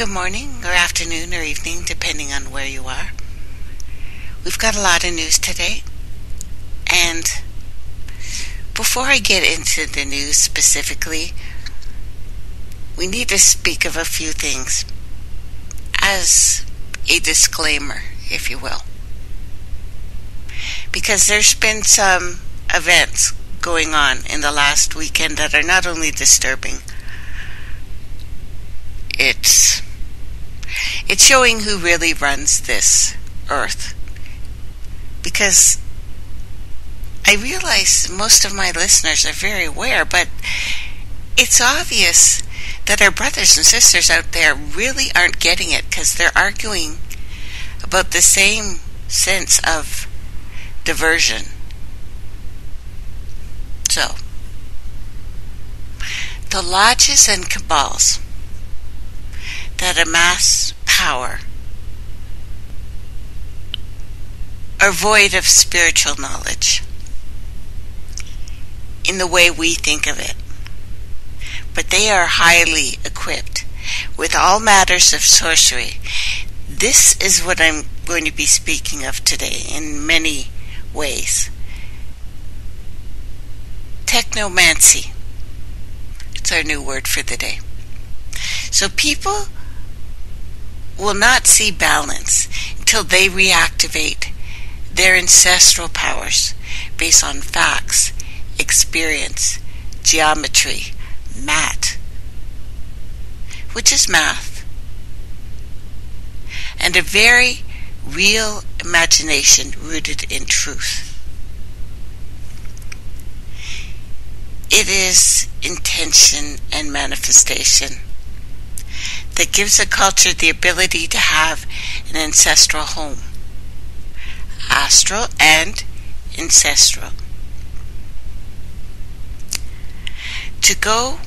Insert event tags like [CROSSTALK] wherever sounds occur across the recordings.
Good morning, or afternoon, or evening, depending on where you are. We've got a lot of news today, and before I get into the news specifically, we need to speak of a few things as a disclaimer, if you will. Because there's been some events going on in the last weekend that are not only disturbing, it's it's showing who really runs this earth. Because I realize most of my listeners are very aware, but it's obvious that our brothers and sisters out there really aren't getting it because they're arguing about the same sense of diversion. So, the lodges and cabals that amass power are void of spiritual knowledge in the way we think of it. But they are highly equipped with all matters of sorcery. This is what I'm going to be speaking of today in many ways. Technomancy. It's our new word for the day. So people will not see balance until they reactivate their ancestral powers based on facts, experience, geometry, mat, which is math, and a very real imagination rooted in truth. It is intention and manifestation that gives a culture the ability to have an ancestral home, astral and ancestral. To go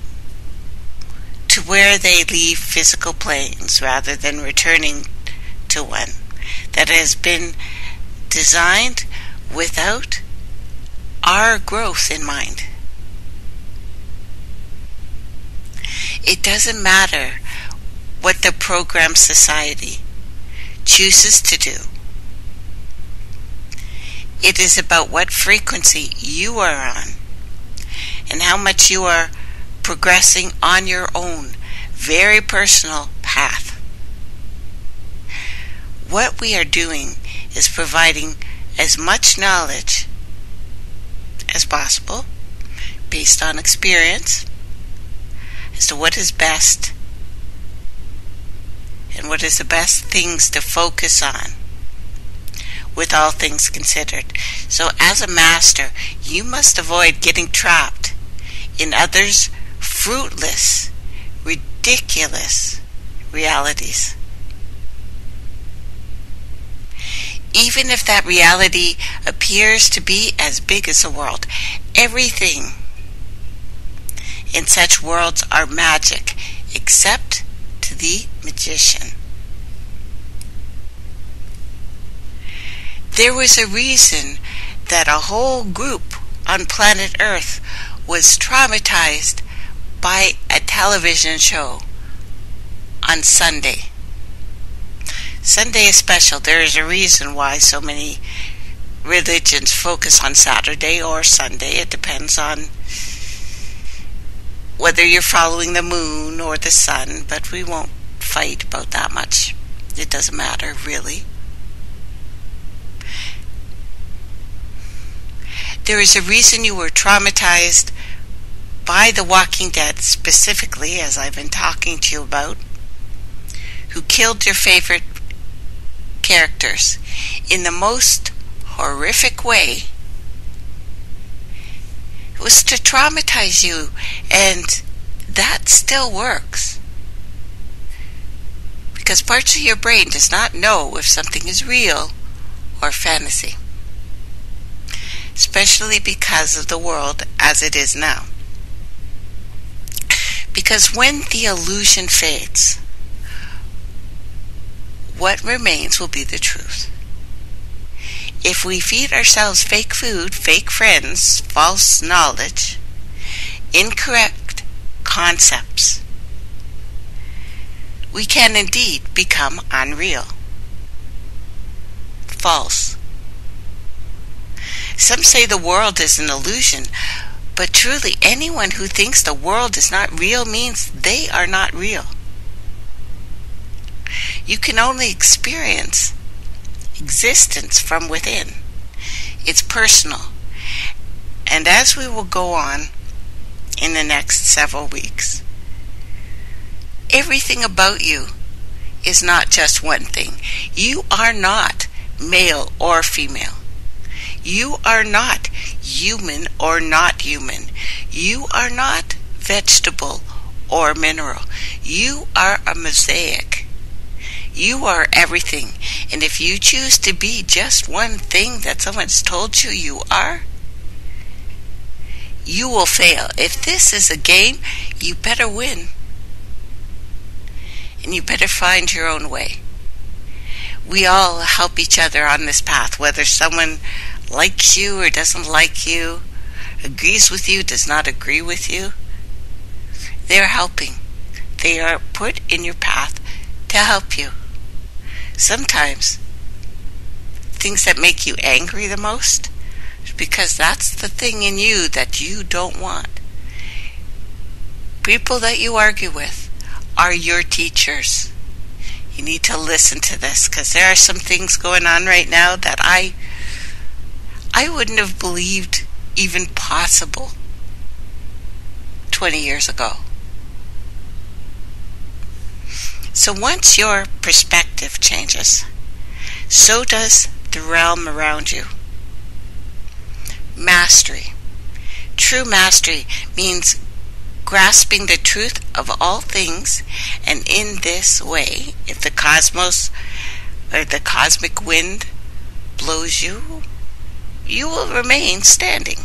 to where they leave physical planes rather than returning to one that has been designed without our growth in mind. It doesn't matter what the program society chooses to do. It is about what frequency you are on and how much you are progressing on your own very personal path. What we are doing is providing as much knowledge as possible based on experience as to what is best and what is the best things to focus on with all things considered. So, as a master, you must avoid getting trapped in others' fruitless, ridiculous realities. Even if that reality appears to be as big as the world, everything in such worlds are magic, except the magician. There was a reason that a whole group on planet Earth was traumatized by a television show on Sunday. Sunday is special. There is a reason why so many religions focus on Saturday or Sunday. It depends on whether you're following the moon or the sun, but we won't fight about that much. It doesn't matter, really. There is a reason you were traumatized by The Walking Dead, specifically, as I've been talking to you about, who killed your favorite characters in the most horrific way was to traumatize you, and that still works. Because parts of your brain does not know if something is real or fantasy. Especially because of the world as it is now. Because when the illusion fades, what remains will be the truth. If we feed ourselves fake food, fake friends, false knowledge, incorrect concepts, we can indeed become unreal. False. Some say the world is an illusion, but truly anyone who thinks the world is not real means they are not real. You can only experience existence from within. It's personal. And as we will go on in the next several weeks, everything about you is not just one thing. You are not male or female. You are not human or not human. You are not vegetable or mineral. You are a mosaic. You are everything. And if you choose to be just one thing that someone's told you you are, you will fail. If this is a game, you better win. And you better find your own way. We all help each other on this path, whether someone likes you or doesn't like you, agrees with you, does not agree with you. They're helping. They are put in your path to help you. Sometimes things that make you angry the most because that's the thing in you that you don't want. People that you argue with are your teachers. You need to listen to this because there are some things going on right now that I I wouldn't have believed even possible 20 years ago. So once your perspective changes, so does the realm around you. Mastery. True mastery means grasping the truth of all things, and in this way, if the cosmos or the cosmic wind blows you, you will remain standing.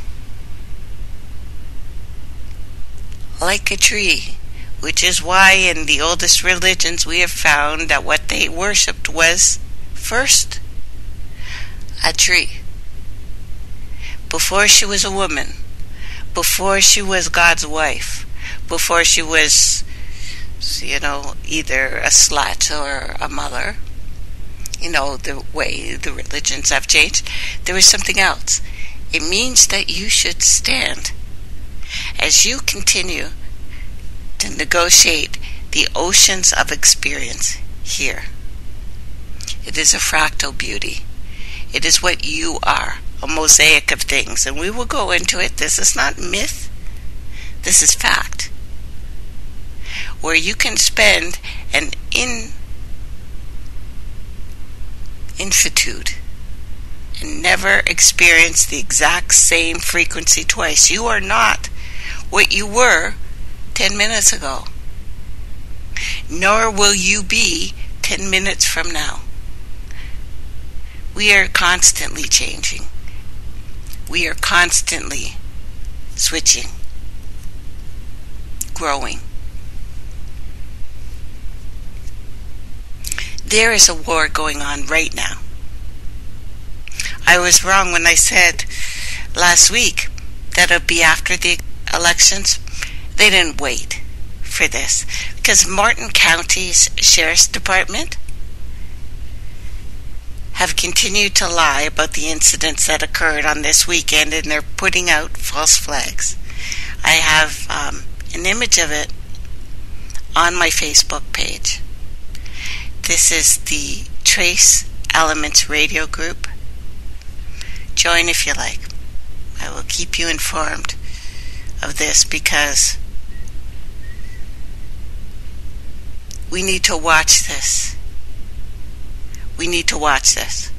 Like a tree, which is why in the oldest religions we have found that what they worshipped was first a tree. Before she was a woman, before she was God's wife, before she was, you know, either a slut or a mother, you know, the way the religions have changed, there is something else. It means that you should stand. As you continue to negotiate the oceans of experience here. It is a fractal beauty. It is what you are, a mosaic of things. And we will go into it. This is not myth, this is fact. Where you can spend an in infinitude and never experience the exact same frequency twice. You are not what you were 10 minutes ago, nor will you be 10 minutes from now. We are constantly changing. We are constantly switching, growing. There is a war going on right now. I was wrong when I said last week that it'll be after the elections. They didn't wait for this because Morton County's Sheriff's Department have continued to lie about the incidents that occurred on this weekend and they're putting out false flags. I have um, an image of it on my Facebook page. This is the Trace Elements Radio Group. Join if you like. I will keep you informed of this because we need to watch this. We need to watch this.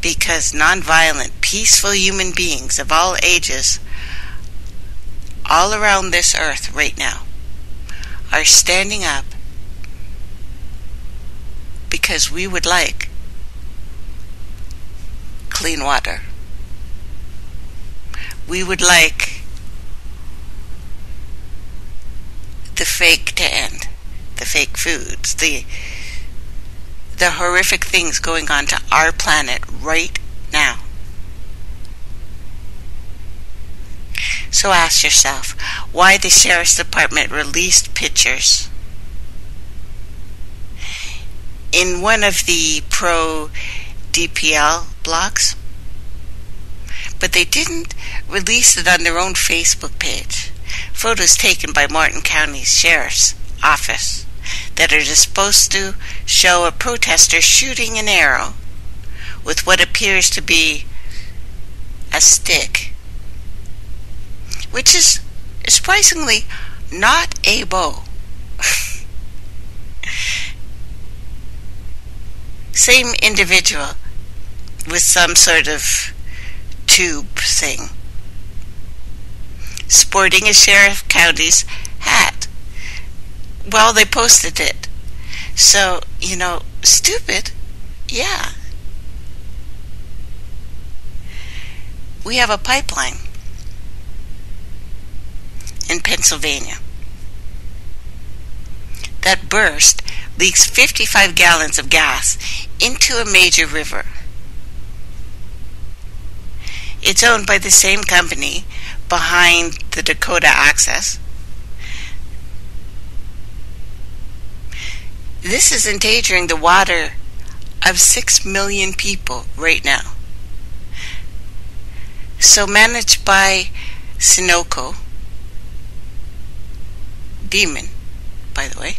Because nonviolent, peaceful human beings of all ages, all around this earth right now, are standing up because we would like clean water. We would like the fake to end, the fake foods, the the horrific things going on to our planet right now. So ask yourself why the Sheriff's Department released pictures in one of the pro DPL blogs, but they didn't release it on their own Facebook page. Photos taken by Morton County's Sheriff's Office that are supposed to show a protester shooting an arrow with what appears to be a stick, which is surprisingly not a bow. [LAUGHS] Same individual with some sort of tube thing, sporting a Sheriff County's hat. Well, they posted it. So, you know, stupid, yeah. We have a pipeline in Pennsylvania that burst leaks 55 gallons of gas into a major river. It's owned by the same company behind the Dakota Access. This is endangering the water of 6 million people right now. So, managed by Sunoco, Demon, by the way.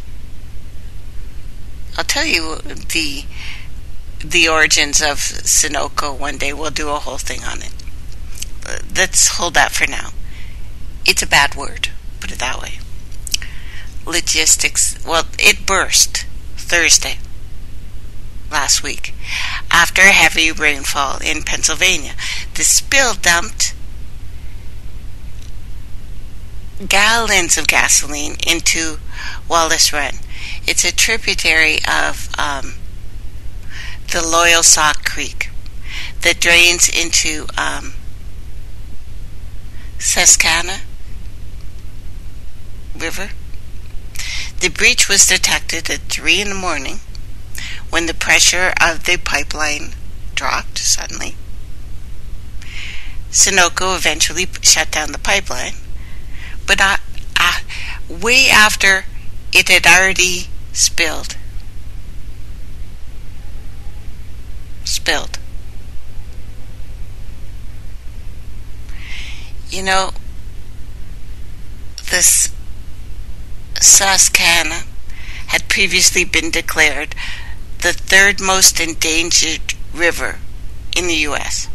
I'll tell you the the origins of Sunoco one day. We'll do a whole thing on it. Let's hold that for now. It's a bad word, put it that way. Logistics. Well, it burst Thursday last week after heavy rainfall in Pennsylvania. The spill dumped gallons of gasoline into Wallace Run. It's a tributary of um, the Loyalsock Creek that drains into um, Susquehanna River. The breach was detected at 3 in the morning when the pressure of the pipeline dropped suddenly. Sunoco eventually shut down the pipeline but uh, uh, way after it had already spilled. Spilled. You know, this Susquehanna had previously been declared the third most endangered river in the U.S.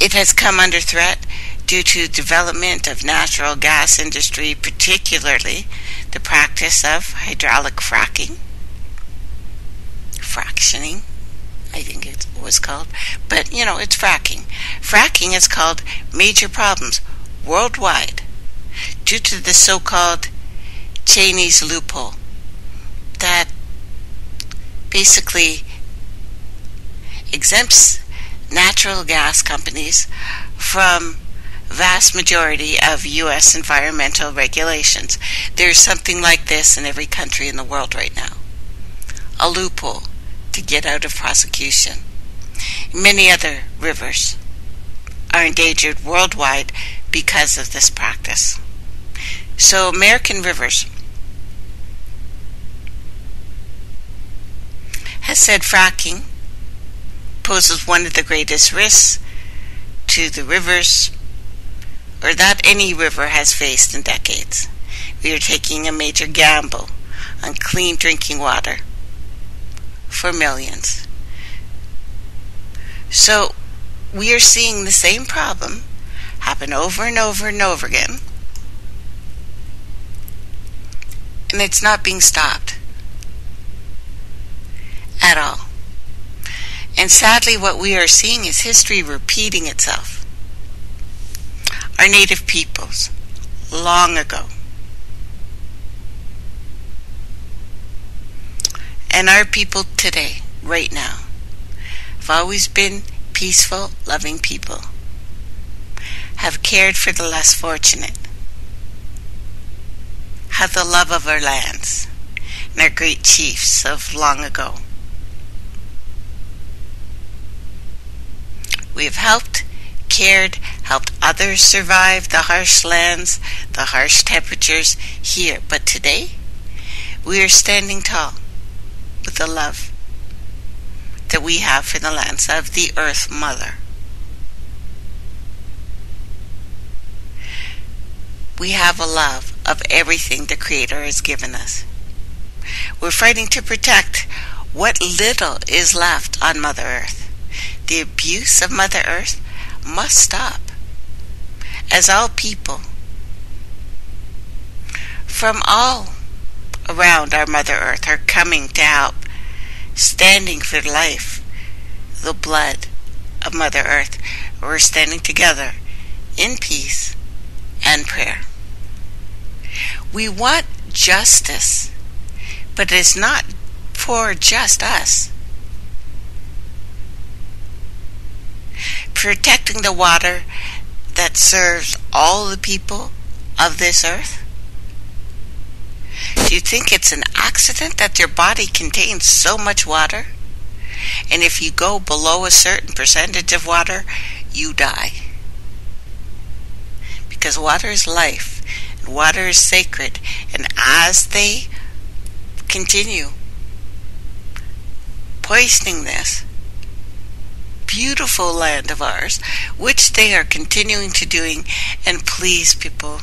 It has come under threat due to development of natural gas industry, particularly the practice of hydraulic fracking, fractioning, I think it was called, but you know, it's fracking. Fracking has caused major problems worldwide due to the so-called Cheney's loophole that basically exempts natural gas companies from vast majority of U.S. environmental regulations. There's something like this in every country in the world right now. A loophole to get out of prosecution. Many other rivers are endangered worldwide because of this practice. So, American Rivers has said fracking poses one of the greatest risks to the rivers or that any river has faced in decades. We are taking a major gamble on clean drinking water for millions. So we are seeing the same problem happen over and over and over again. And it's not being stopped at all. And sadly, what we are seeing is history repeating itself our native peoples long ago. And our people today, right now, have always been peaceful, loving people, have cared for the less fortunate, have the love of our lands, and our great chiefs of long ago. We have helped cared, helped others survive the harsh lands, the harsh temperatures here. But today, we are standing tall with the love that we have for the lands of the Earth Mother. We have a love of everything the Creator has given us. We're fighting to protect what little is left on Mother Earth. The abuse of Mother Earth must stop. As all people from all around our Mother Earth are coming to help, standing for life, the blood of Mother Earth. We're standing together in peace and prayer. We want justice, but it's not for just us. Protecting the water that serves all the people of this earth? Do you think it's an accident that your body contains so much water? And if you go below a certain percentage of water, you die. Because water is life, water is sacred, and as they continue poisoning this beautiful land of ours, which they are continuing to doing, and please people,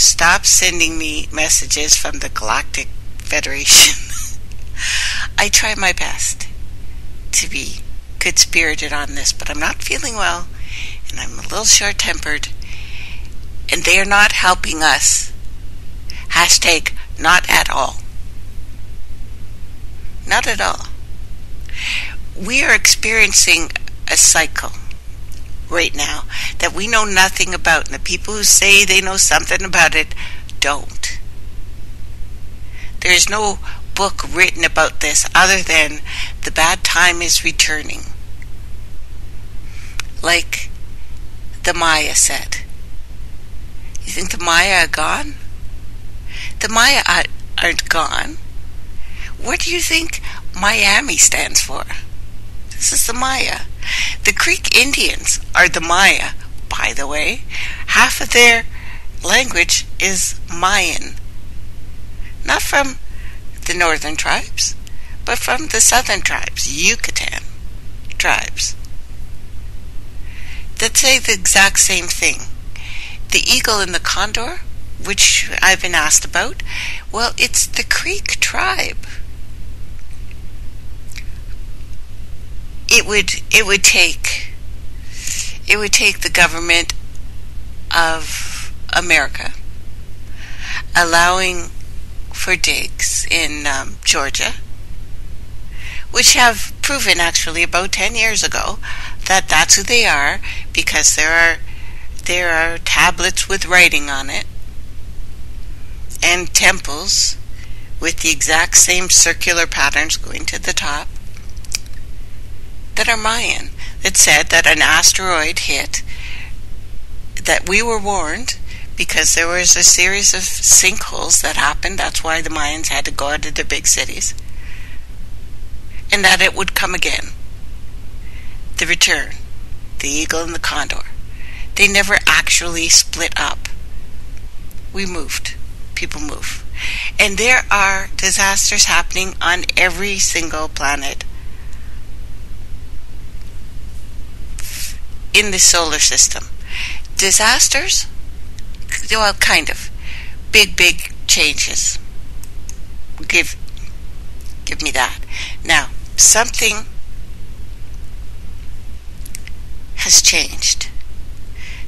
Stop sending me messages from the Galactic Federation. [LAUGHS] I try my best to be good spirited on this, but I'm not feeling well and I'm a little short tempered, and they are not helping us. Hashtag not at all. Not at all. We are experiencing a cycle right now that we know nothing about, and the people who say they know something about it don't. There is no book written about this other than the bad time is returning. Like the Maya said. You think the Maya are gone? The Maya aren't gone. What do you think Miami stands for? This is the Maya. The Creek Indians are the Maya, by the way. Half of their language is Mayan. Not from the northern tribes, but from the southern tribes, Yucatan tribes, that say the exact same thing. The eagle and the condor, which I've been asked about, well, it's the Creek tribe. it would it would take it would take the government of America allowing for digs in um, Georgia, which have proven actually about 10 years ago that that's who they are because there are there are tablets with writing on it and temples with the exact same circular patterns going to the top that are Mayan that said that an asteroid hit, that we were warned because there was a series of sinkholes that happened. That's why the Mayans had to go out of their big cities. And that it would come again. The return, the eagle and the condor. They never actually split up. We moved. People move. And there are disasters happening on every single planet in the solar system. Disasters? Well, kind of. Big, big changes. Give, give me that. Now, something has changed.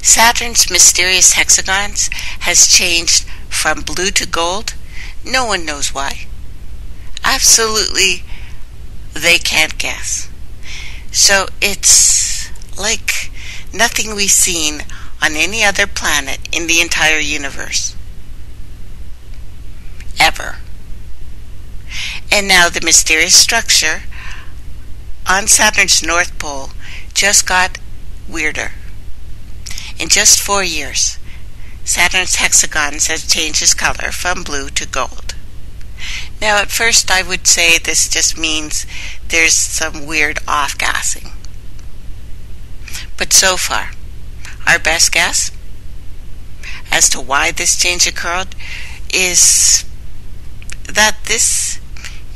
Saturn's mysterious hexagons has changed from blue to gold. No one knows why. Absolutely, they can't guess. So it's like nothing we've seen on any other planet in the entire universe. Ever. And now the mysterious structure on Saturn's North Pole just got weirder. In just four years, Saturn's hexagons has changed its color from blue to gold. Now, at first, I would say this just means there's some weird off gassing. But so far, our best guess as to why this change occurred is that this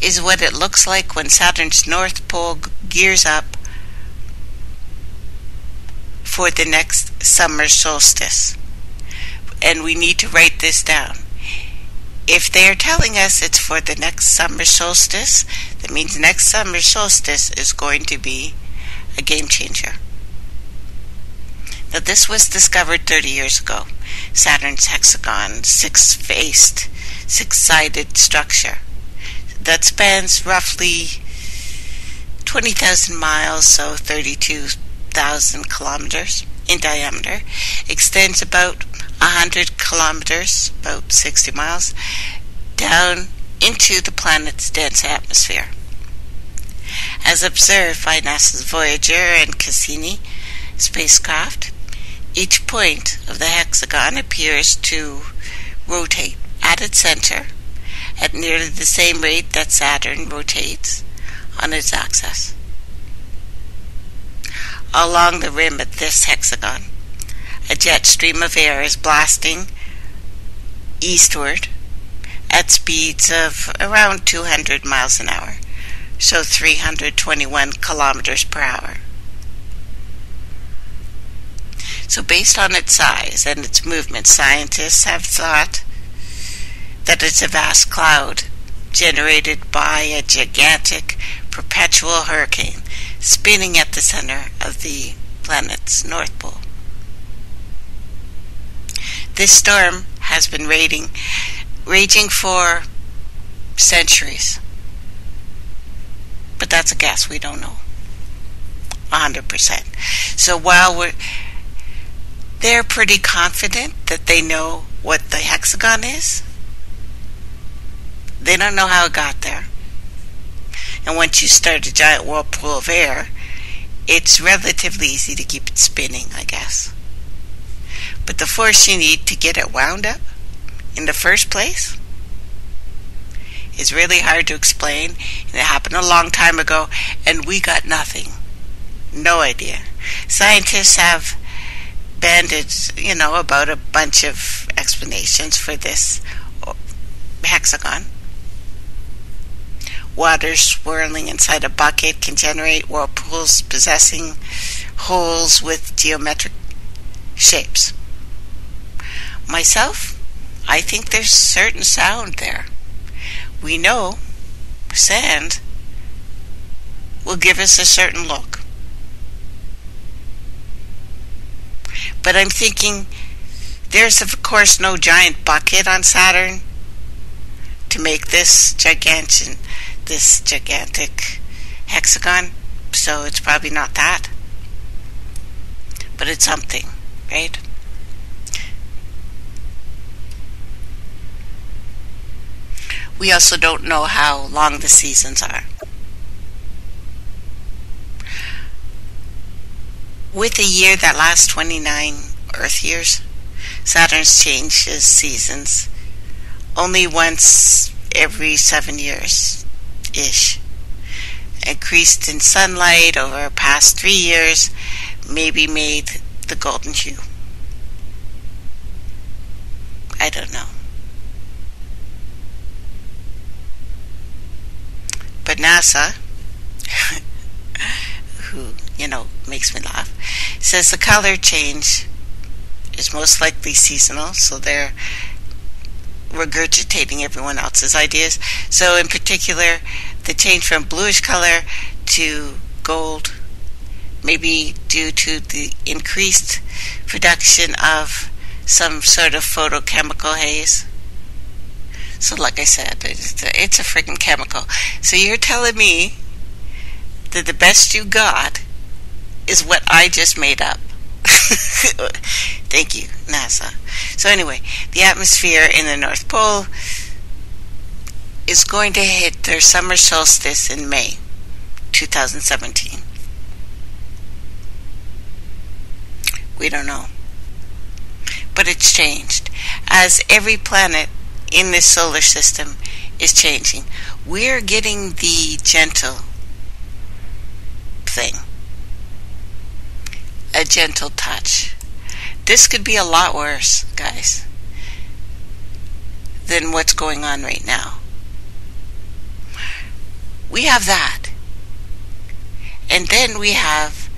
is what it looks like when Saturn's North Pole gears up for the next summer solstice. And we need to write this down. If they are telling us it's for the next summer solstice, that means next summer solstice is going to be a game changer. Now, this was discovered 30 years ago. Saturn's hexagon, six faced, six sided structure that spans roughly 20,000 miles, so 32,000 kilometers in diameter, extends about 100 kilometers, about 60 miles, down into the planet's dense atmosphere. As observed by NASA's Voyager and Cassini spacecraft, each point of the hexagon appears to rotate at its center at nearly the same rate that Saturn rotates on its axis. Along the rim of this hexagon, a jet stream of air is blasting eastward at speeds of around 200 miles an hour, so 321 kilometers per hour. So, based on its size and its movement, scientists have thought that it's a vast cloud generated by a gigantic perpetual hurricane spinning at the center of the planet's north pole. This storm has been raging, raging for centuries. But that's a guess, we don't know. 100%. So while we're they're pretty confident that they know what the hexagon is. They don't know how it got there. And once you start a giant whirlpool of air, it's relatively easy to keep it spinning, I guess. But the force you need to get it wound up in the first place is really hard to explain. And it happened a long time ago, and we got nothing. No idea. Scientists have banded, you know, about a bunch of explanations for this hexagon. Water swirling inside a bucket can generate whirlpools possessing holes with geometric shapes. Myself, I think there's certain sound there. We know sand will give us a certain look. But I'm thinking there's, of course, no giant bucket on Saturn to make this gigantic, this gigantic hexagon. So it's probably not that. But it's something, right? We also don't know how long the seasons are. With a year that lasts 29 Earth years, Saturn's changes seasons only once every seven years ish. Increased in sunlight over past three years maybe made the golden hue. I don't know. But NASA, [LAUGHS] who, you know, makes me laugh, says the color change is most likely seasonal, so they're regurgitating everyone else's ideas. So, in particular, the change from bluish color to gold may be due to the increased production of some sort of photochemical haze. So, like I said, it's a, it's a freaking chemical. So, you're telling me that the best you got is what I just made up. [LAUGHS] Thank you, NASA. So, anyway, the atmosphere in the North Pole is going to hit their summer solstice in May 2017. We don't know. But it's changed. As every planet in this solar system is changing, we're getting the gentle thing a gentle touch. This could be a lot worse, guys, than what's going on right now. We have that. And then we have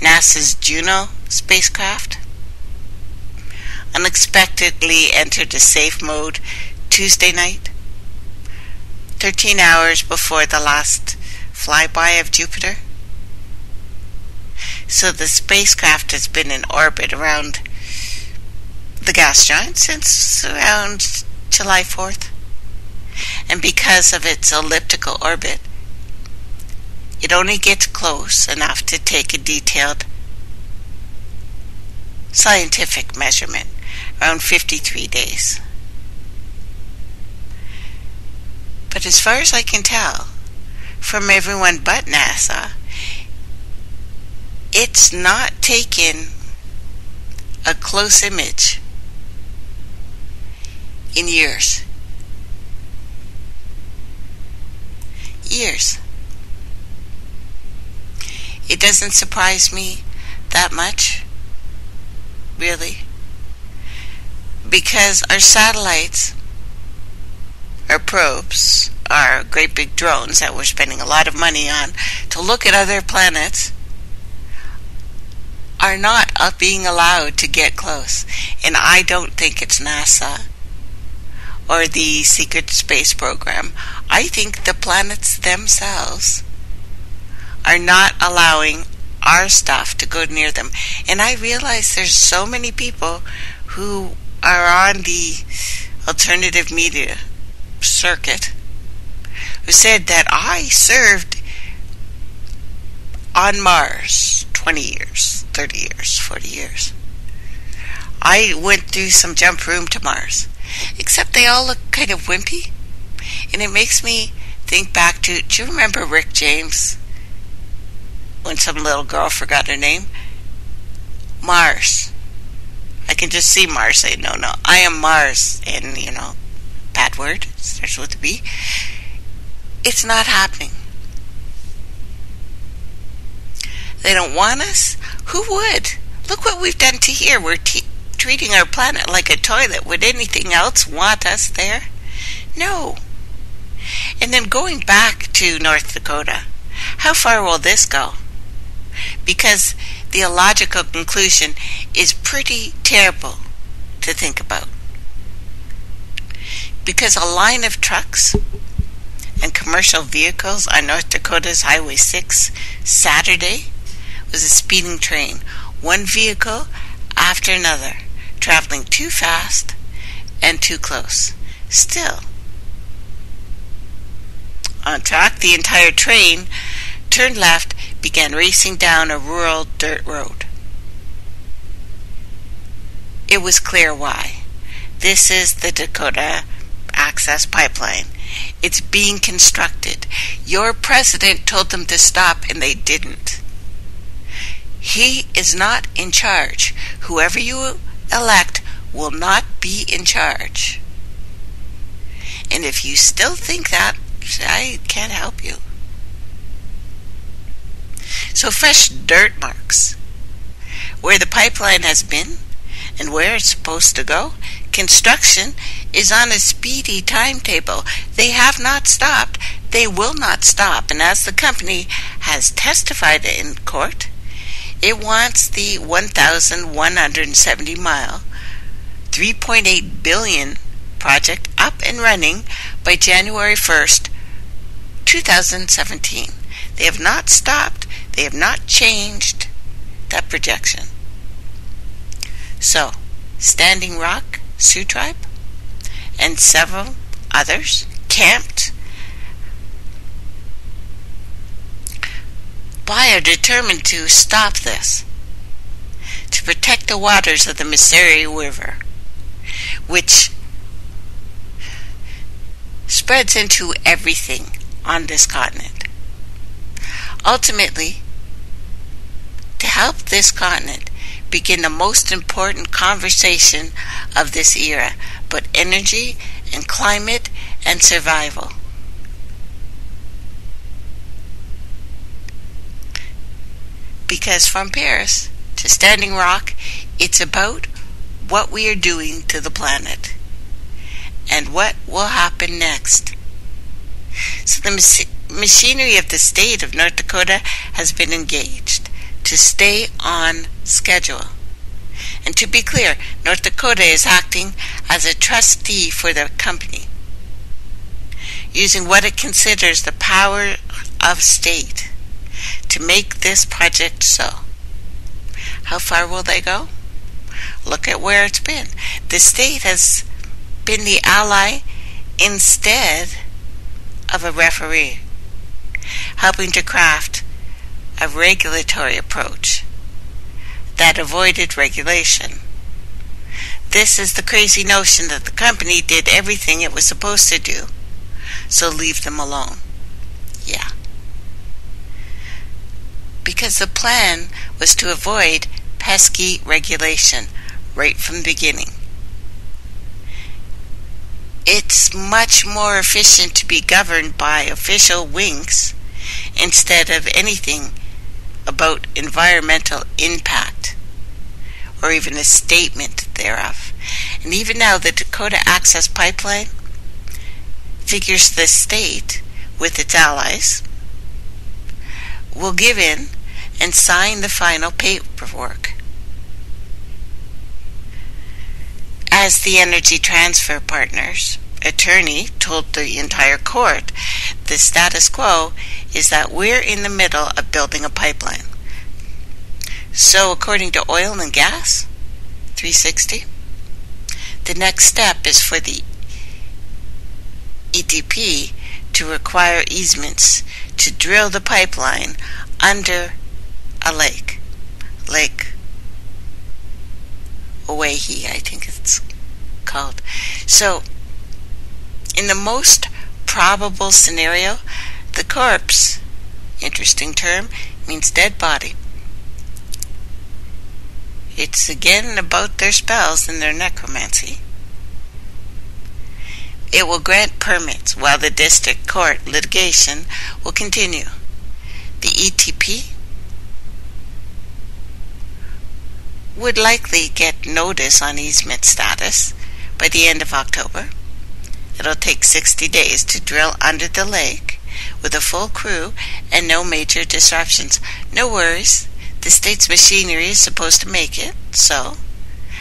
NASA's Juno spacecraft. Unexpectedly entered a safe mode Tuesday night, 13 hours before the last flyby of Jupiter. So the spacecraft has been in orbit around the gas giant since around July 4th. And because of its elliptical orbit, it only gets close enough to take a detailed scientific measurement around 53 days. But as far as I can tell, from everyone but NASA, it's not taken a close image in years. Years. It doesn't surprise me that much, really, because our satellites, our probes, our great big drones that we're spending a lot of money on to look at other planets are not uh, being allowed to get close. And I don't think it's NASA or the secret space program. I think the planets themselves are not allowing our stuff to go near them. And I realize there's so many people who are on the alternative media circuit who said that I served on Mars 20 years, 30 years, 40 years. I went through some jump room to Mars. Except they all look kind of wimpy. And it makes me think back to do you remember Rick James? When some little girl forgot her name? Mars. I can just see Mars say, no, no, I am Mars. And, you know, bad word, starts with a B. It's not happening. They don't want us? Who would? Look what we've done to here. We're treating our planet like a toilet. Would anything else want us there? No. And then going back to North Dakota, how far will this go? Because the illogical conclusion is pretty terrible to think about. Because a line of trucks and commercial vehicles on North Dakota's Highway 6 Saturday was a speeding train, one vehicle after another traveling too fast and too close. Still, on track, the entire train turned left, began racing down a rural dirt road. It was clear why. This is the Dakota Access Pipeline. It's being constructed. Your president told them to stop and they didn't. He is not in charge. Whoever you elect will not be in charge. And if you still think that, I can't help you. So, fresh dirt marks. Where the pipeline has been and where it's supposed to go, construction is on a speedy timetable. They have not stopped. They will not stop. And as the company has testified in court, it wants the 1,170 mile, 3.8 billion project up and running by January 1st, 2017. They have not stopped, they have not changed that projection. So, Standing Rock, Sioux Tribe, and several others camped are determined to stop this, to protect the waters of the Missouri River, which spreads into everything on this continent. Ultimately, to help this continent begin the most important conversation of this era, but energy and climate and survival. Because from Paris to Standing Rock, it's about what we are doing to the planet and what will happen next. So the machinery of the state of North Dakota has been engaged to stay on schedule. And to be clear, North Dakota is acting as a trustee for the company, using what it considers the power of state to make this project so. How far will they go? Look at where it's been. The state has been the ally instead of a referee, helping to craft a regulatory approach that avoided regulation. This is the crazy notion that the company did everything it was supposed to do, so leave them alone. Yeah. Because the plan was to avoid pesky regulation right from the beginning. It's much more efficient to be governed by official winks instead of anything about environmental impact or even a statement thereof. And even now, the Dakota Access Pipeline figures the state, with its allies, will give in and sign the final paperwork. As the Energy Transfer Partners attorney told the entire court, the status quo is that we're in the middle of building a pipeline. So, according to Oil and Gas 360, the next step is for the ETP to require easements to drill the pipeline under a lake. Lake Oahe, I think it's called. So, in the most probable scenario, the corpse, interesting term, means dead body. It's again about their spells and their necromancy. It will grant permits while the district court litigation will continue. The ETP would likely get notice on easement status by the end of October. It'll take 60 days to drill under the lake with a full crew and no major disruptions. No worries. The state's machinery is supposed to make it, so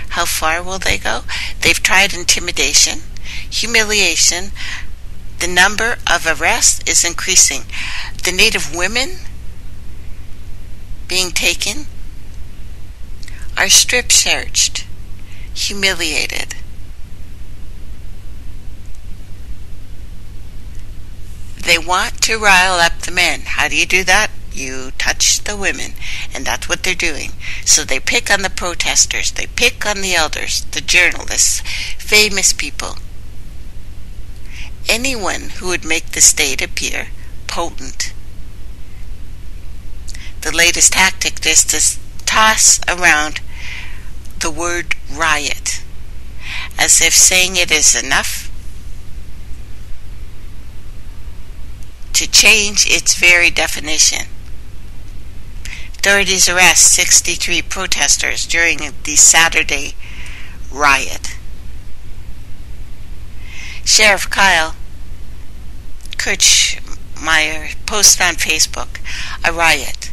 how far will they go? They've tried intimidation, humiliation. The number of arrests is increasing. The native women being taken are strip searched, humiliated. They want to rile up the men. How do you do that? You touch the women, and that's what they're doing. So they pick on the protesters, they pick on the elders, the journalists, famous people. Anyone who would make the state appear potent. The latest tactic is to toss around the word riot, as if saying it is enough to change its very definition. Authorities arrest 63 protesters during the Saturday riot. Sheriff Kyle Kirchmeier posted on Facebook a riot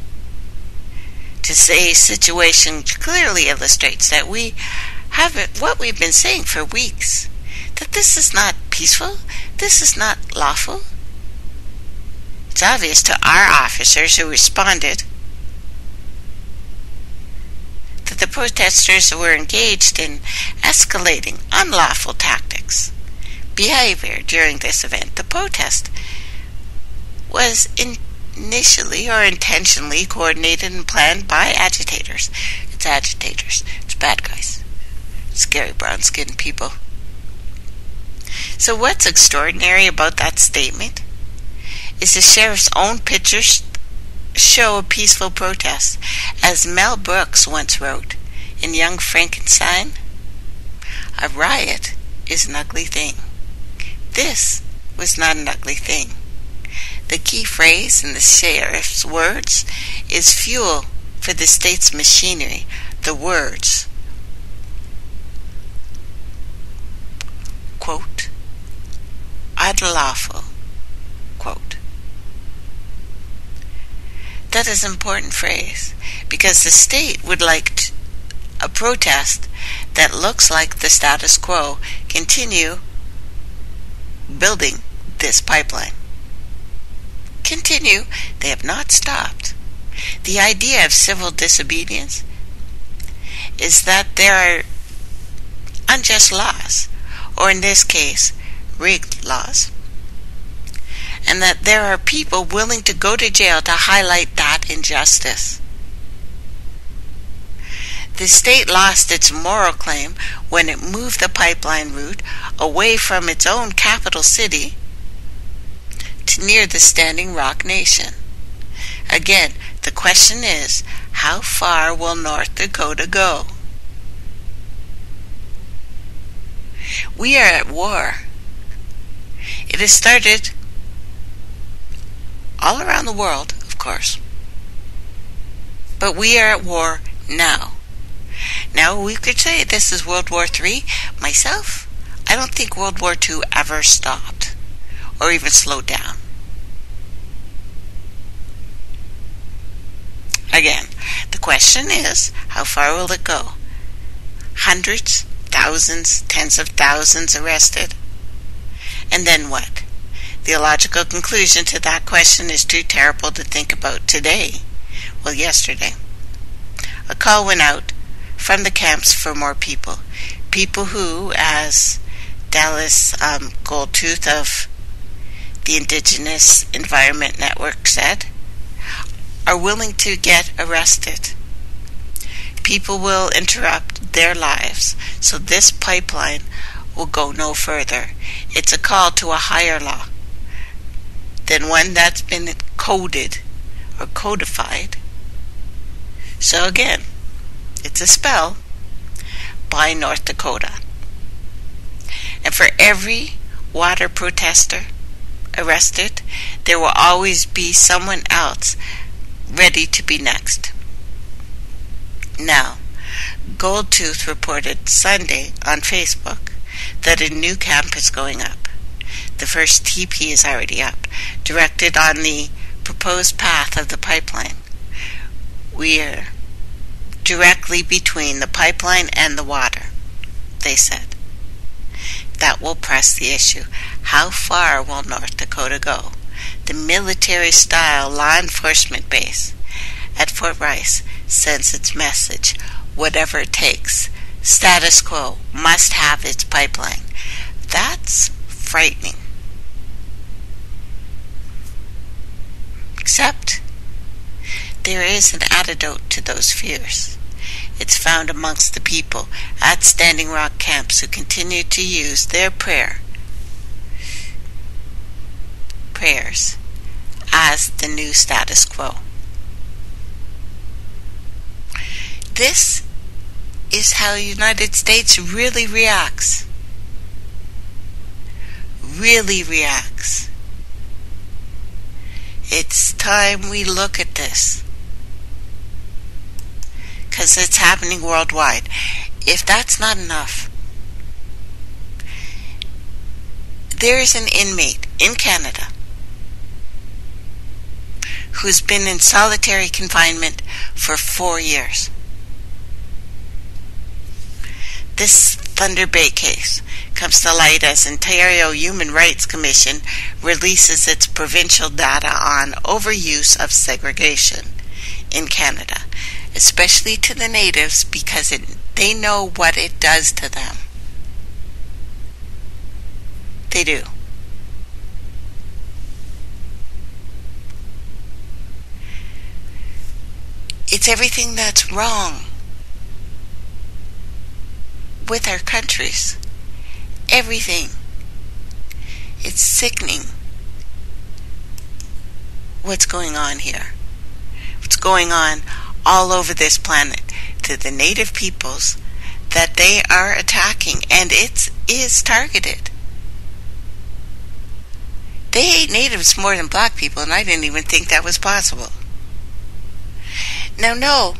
to say situation clearly illustrates that we have what we've been saying for weeks that this is not peaceful, this is not lawful. It's obvious to our officers who responded that the protesters were engaged in escalating unlawful tactics, behavior during this event. The protest was in initially or intentionally coordinated and planned by agitators. It's agitators. It's bad guys. Scary brown skinned people. So, what's extraordinary about that statement is the sheriff's own pictures show a peaceful protest. As Mel Brooks once wrote in Young Frankenstein, a riot is an ugly thing. This was not an ugly thing. The key phrase in the sheriff's words is fuel for the state's machinery. The words, quote, unlawful, quote. That is an important phrase because the state would like to, a protest that looks like the status quo continue building this pipeline. Continue. They have not stopped. The idea of civil disobedience is that there are unjust laws, or in this case, rigged laws, and that there are people willing to go to jail to highlight that injustice. The state lost its moral claim when it moved the pipeline route away from its own capital city near the Standing Rock Nation. Again, the question is how far will North Dakota go? We are at war. It has started all around the world, of course. But we are at war now. Now, we could say this is World War III. Myself, I don't think World War II ever stopped or even slowed down. Again, the question is how far will it go? Hundreds, thousands, tens of thousands arrested? And then what? The illogical conclusion to that question is too terrible to think about today. Well, yesterday. A call went out from the camps for more people. People who, as Dallas um, Goldtooth of the Indigenous Environment Network said, are willing to get arrested. People will interrupt their lives, so this pipeline will go no further. It's a call to a higher law than one that's been coded or codified. So again, it's a spell by North Dakota. And for every water protester arrested, there will always be someone else ready to be next. Now, Goldtooth reported Sunday on Facebook that a new camp is going up. The first TP is already up, directed on the proposed path of the pipeline. We are directly between the pipeline and the water, they said. That will press the issue. How far will North Dakota go? The military style law enforcement base at Fort Rice sends its message whatever it takes. Status quo must have its pipeline. That's frightening. Except there is an antidote to those fears. It's found amongst the people at Standing Rock camps who continue to use their prayer prayers as the new status quo. This is how the United States really reacts. Really reacts. It's time we look at this because it's happening worldwide. If that's not enough, there is an inmate in Canada who's been in solitary confinement for four years. This Thunder Bay case comes to light as Ontario Human Rights Commission releases its provincial data on overuse of segregation in Canada especially to the natives, because it, they know what it does to them. They do. It's everything that's wrong with our countries. Everything. It's sickening what's going on here. What's going on all over this planet to the native peoples that they are attacking, and it is targeted. They hate natives more than black people, and I didn't even think that was possible. Now, no,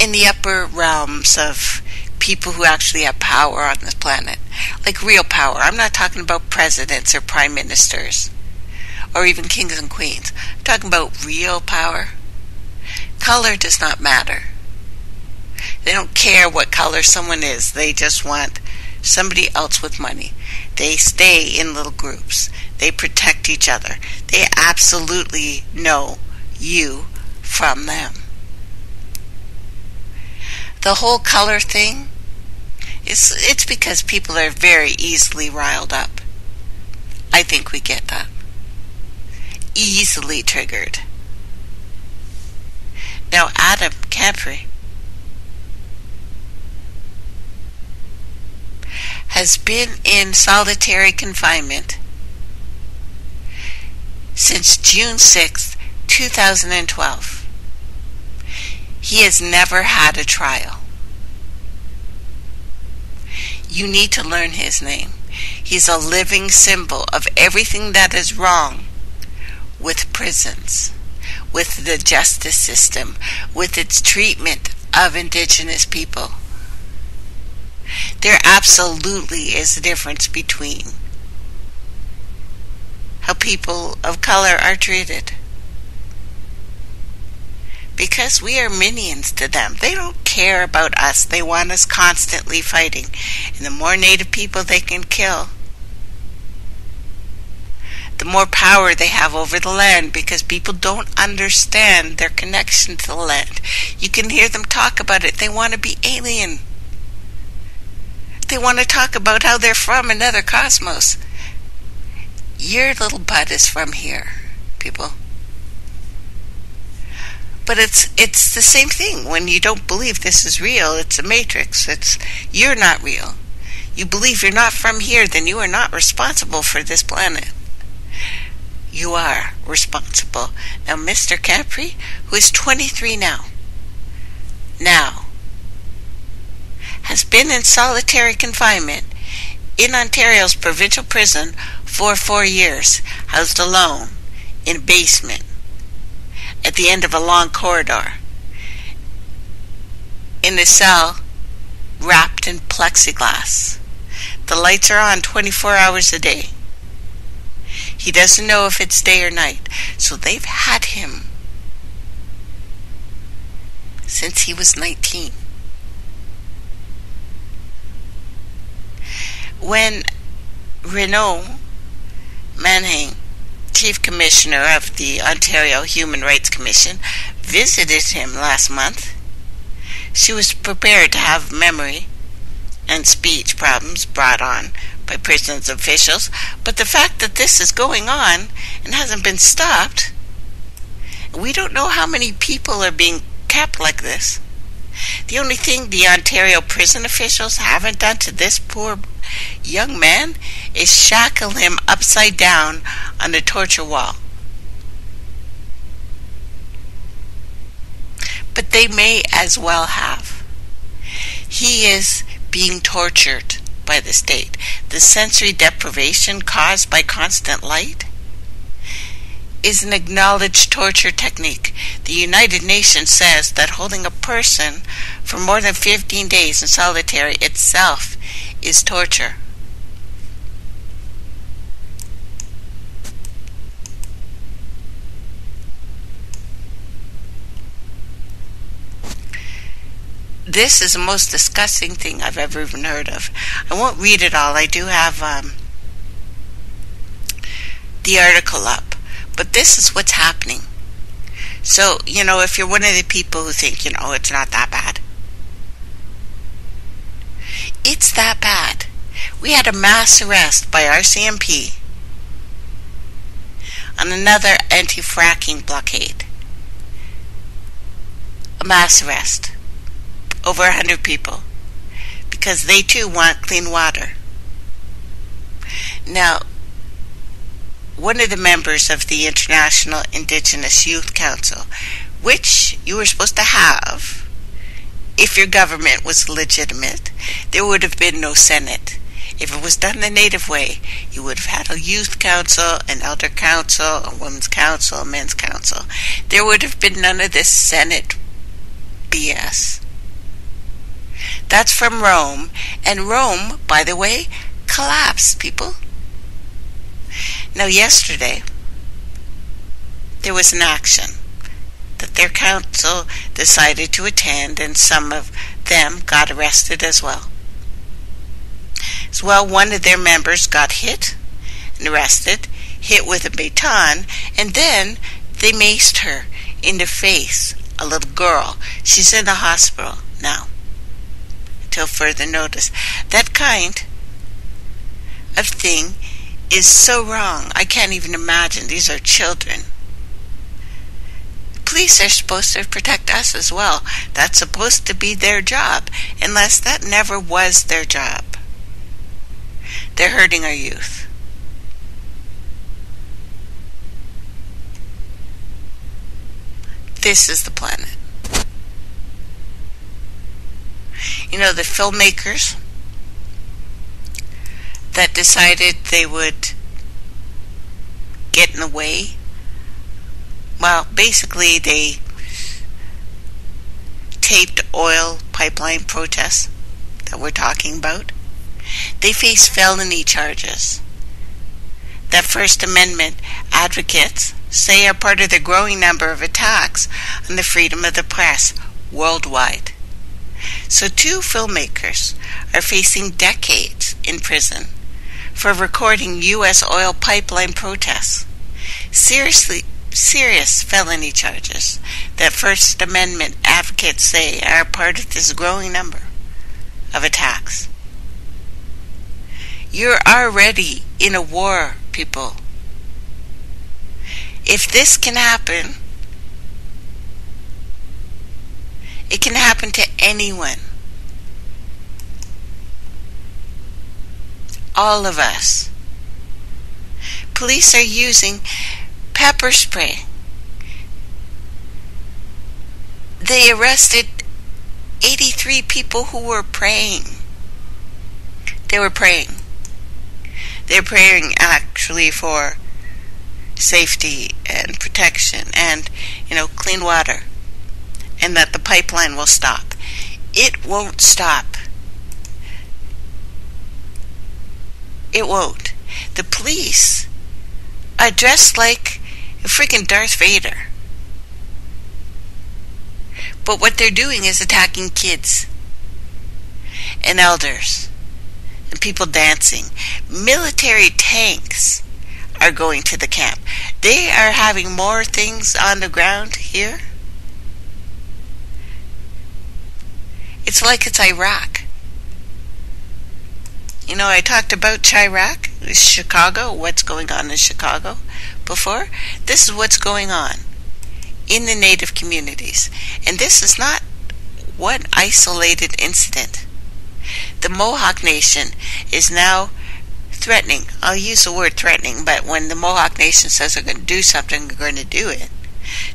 in the upper realms of people who actually have power on this planet, like real power, I'm not talking about presidents or prime ministers or even kings and queens. I'm talking about real power. Color does not matter. They don't care what color someone is. They just want somebody else with money. They stay in little groups. They protect each other. They absolutely know you from them. The whole color thing is it's because people are very easily riled up. I think we get that. Easily triggered. Now Adam Capay has been in solitary confinement since June 6, 2012. He has never had a trial. You need to learn his name. He's a living symbol of everything that is wrong with prisons, with the justice system, with its treatment of indigenous people. There absolutely is a difference between how people of color are treated. Because we are minions to them. They don't care about us. They want us constantly fighting. And the more native people they can kill, the more power they have over the land because people don't understand their connection to the land. You can hear them talk about it. They want to be alien. They want to talk about how they're from another cosmos. Your little butt is from here, people. But it's it's the same thing when you don't believe this is real. It's a matrix. It's you're not real. You believe you're not from here, then you are not responsible for this planet. You are responsible. Now, Mr. Capay, who is 23 now, now has been in solitary confinement in Ontario's provincial prison for four years, housed alone in a basement at the end of a long corridor, in a cell wrapped in plexiglass. The lights are on 24 hours a day. He doesn't know if it's day or night, so they've had him since he was 19. When Renu Mandhane Chief Commissioner of the Ontario Human Rights Commission, visited him last month. She was prepared to have memory and speech problems brought on by prisons officials, but the fact that this is going on and hasn't been stopped, we don't know how many people are being kept like this. The only thing the Ontario prison officials haven't done to this poor young man is shackle him upside down on the torture wall. But they may as well have. He is being tortured by the state. The sensory deprivation caused by constant light is an acknowledged torture technique. The United Nations says that holding a person for more than 15 days in solitary itself is torture. This is the most disgusting thing I've ever even heard of. I won't read it all. I do have um, the article up. But this is what's happening. So, you know, if you're one of the people who think, you know, it's not that bad, it's that bad. We had a mass arrest by RCMP on another anti fracking blockade. A mass arrest. Over a hundred people. Because they too want clean water. Now, one of the members of the International Indigenous Youth Council, which you were supposed to have if your government was legitimate, there would have been no Senate. If it was done the native way, you would have had a youth council, an elder council, a women's council, a men's council. There would have been none of this Senate BS. That's from Rome, and Rome, by the way, collapsed, people. Now, yesterday, there was an action that their council decided to attend, and some of them got arrested as well. As well, one of their members got hit and arrested, hit with a baton, and then they maced her in the face, a little girl. She's in the hospital now until further notice. That kind of thing is so wrong. I can't even imagine. These are children. Police are supposed to protect us as well. That's supposed to be their job, unless that never was their job. They're hurting our youth. This is the planet. You know, the filmmakers that decided they would get in the way. Well, basically, they taped oil pipeline protests that we're talking about. They face felony charges that First Amendment advocates say are part of the growing number of attacks on the freedom of the press worldwide. So, two filmmakers are facing decades in prison for recording U.S. oil pipeline protests. Seriously, serious felony charges that First Amendment advocates say are part of this growing number of attacks. You're already in a war, people. If this can happen, it can happen to anyone. all of us. Police are using pepper spray. They arrested 83 people who were praying. They were praying. They're praying actually for safety and protection and, you know, clean water and that the pipeline will stop. It won't stop. It won't. The police are dressed like a freaking Darth Vader. But what they're doing is attacking kids and elders and people dancing. Military tanks are going to the camp. They are having more things on the ground here. It's like it's Iraq. You know, I talked about Chiraq, Chicago, what's going on in Chicago before. This is what's going on in the native communities. And this is not one isolated incident. The Mohawk Nation is now threatening. I'll use the word threatening, but when the Mohawk Nation says they're going to do something, they're going to do it.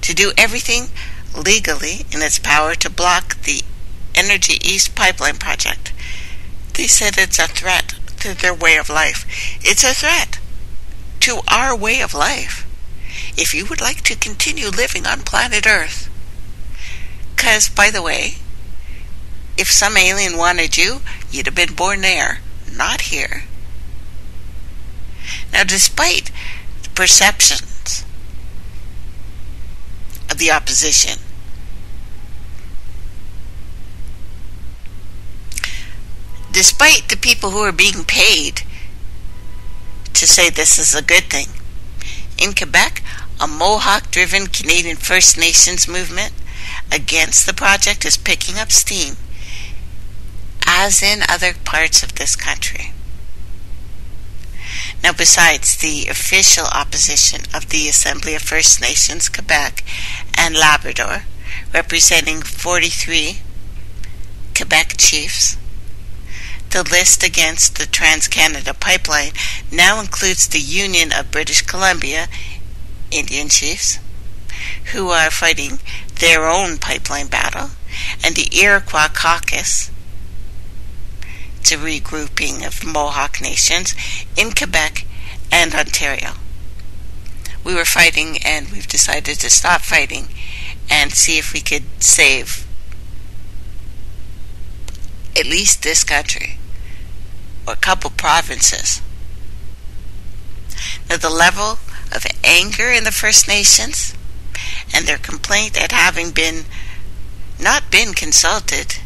To do everything legally in its power to block the Energy East pipeline project they said it's a threat to their way of life. It's a threat to our way of life. If you would like to continue living on planet Earth, because, by the way, if some alien wanted you, you'd have been born there, not here. Now, despite the perceptions of the opposition, despite the people who are being paid to say this is a good thing. In Quebec, a Mohawk driven Canadian First Nations movement against the project is picking up steam, as in other parts of this country. Now, besides the official opposition of the Assembly of First Nations Quebec and Labrador, representing 43 Quebec chiefs, the list against the TransCanada Pipeline now includes the Union of British Columbia Indian chiefs, who are fighting their own pipeline battle, and the Iroquois Caucus. It's a regrouping of Mohawk nations in Quebec and Ontario. We were fighting, and we've decided to stop fighting and see if we could save at least this country a couple provinces. Now, the level of anger in the First Nations and their complaint at having been not been consulted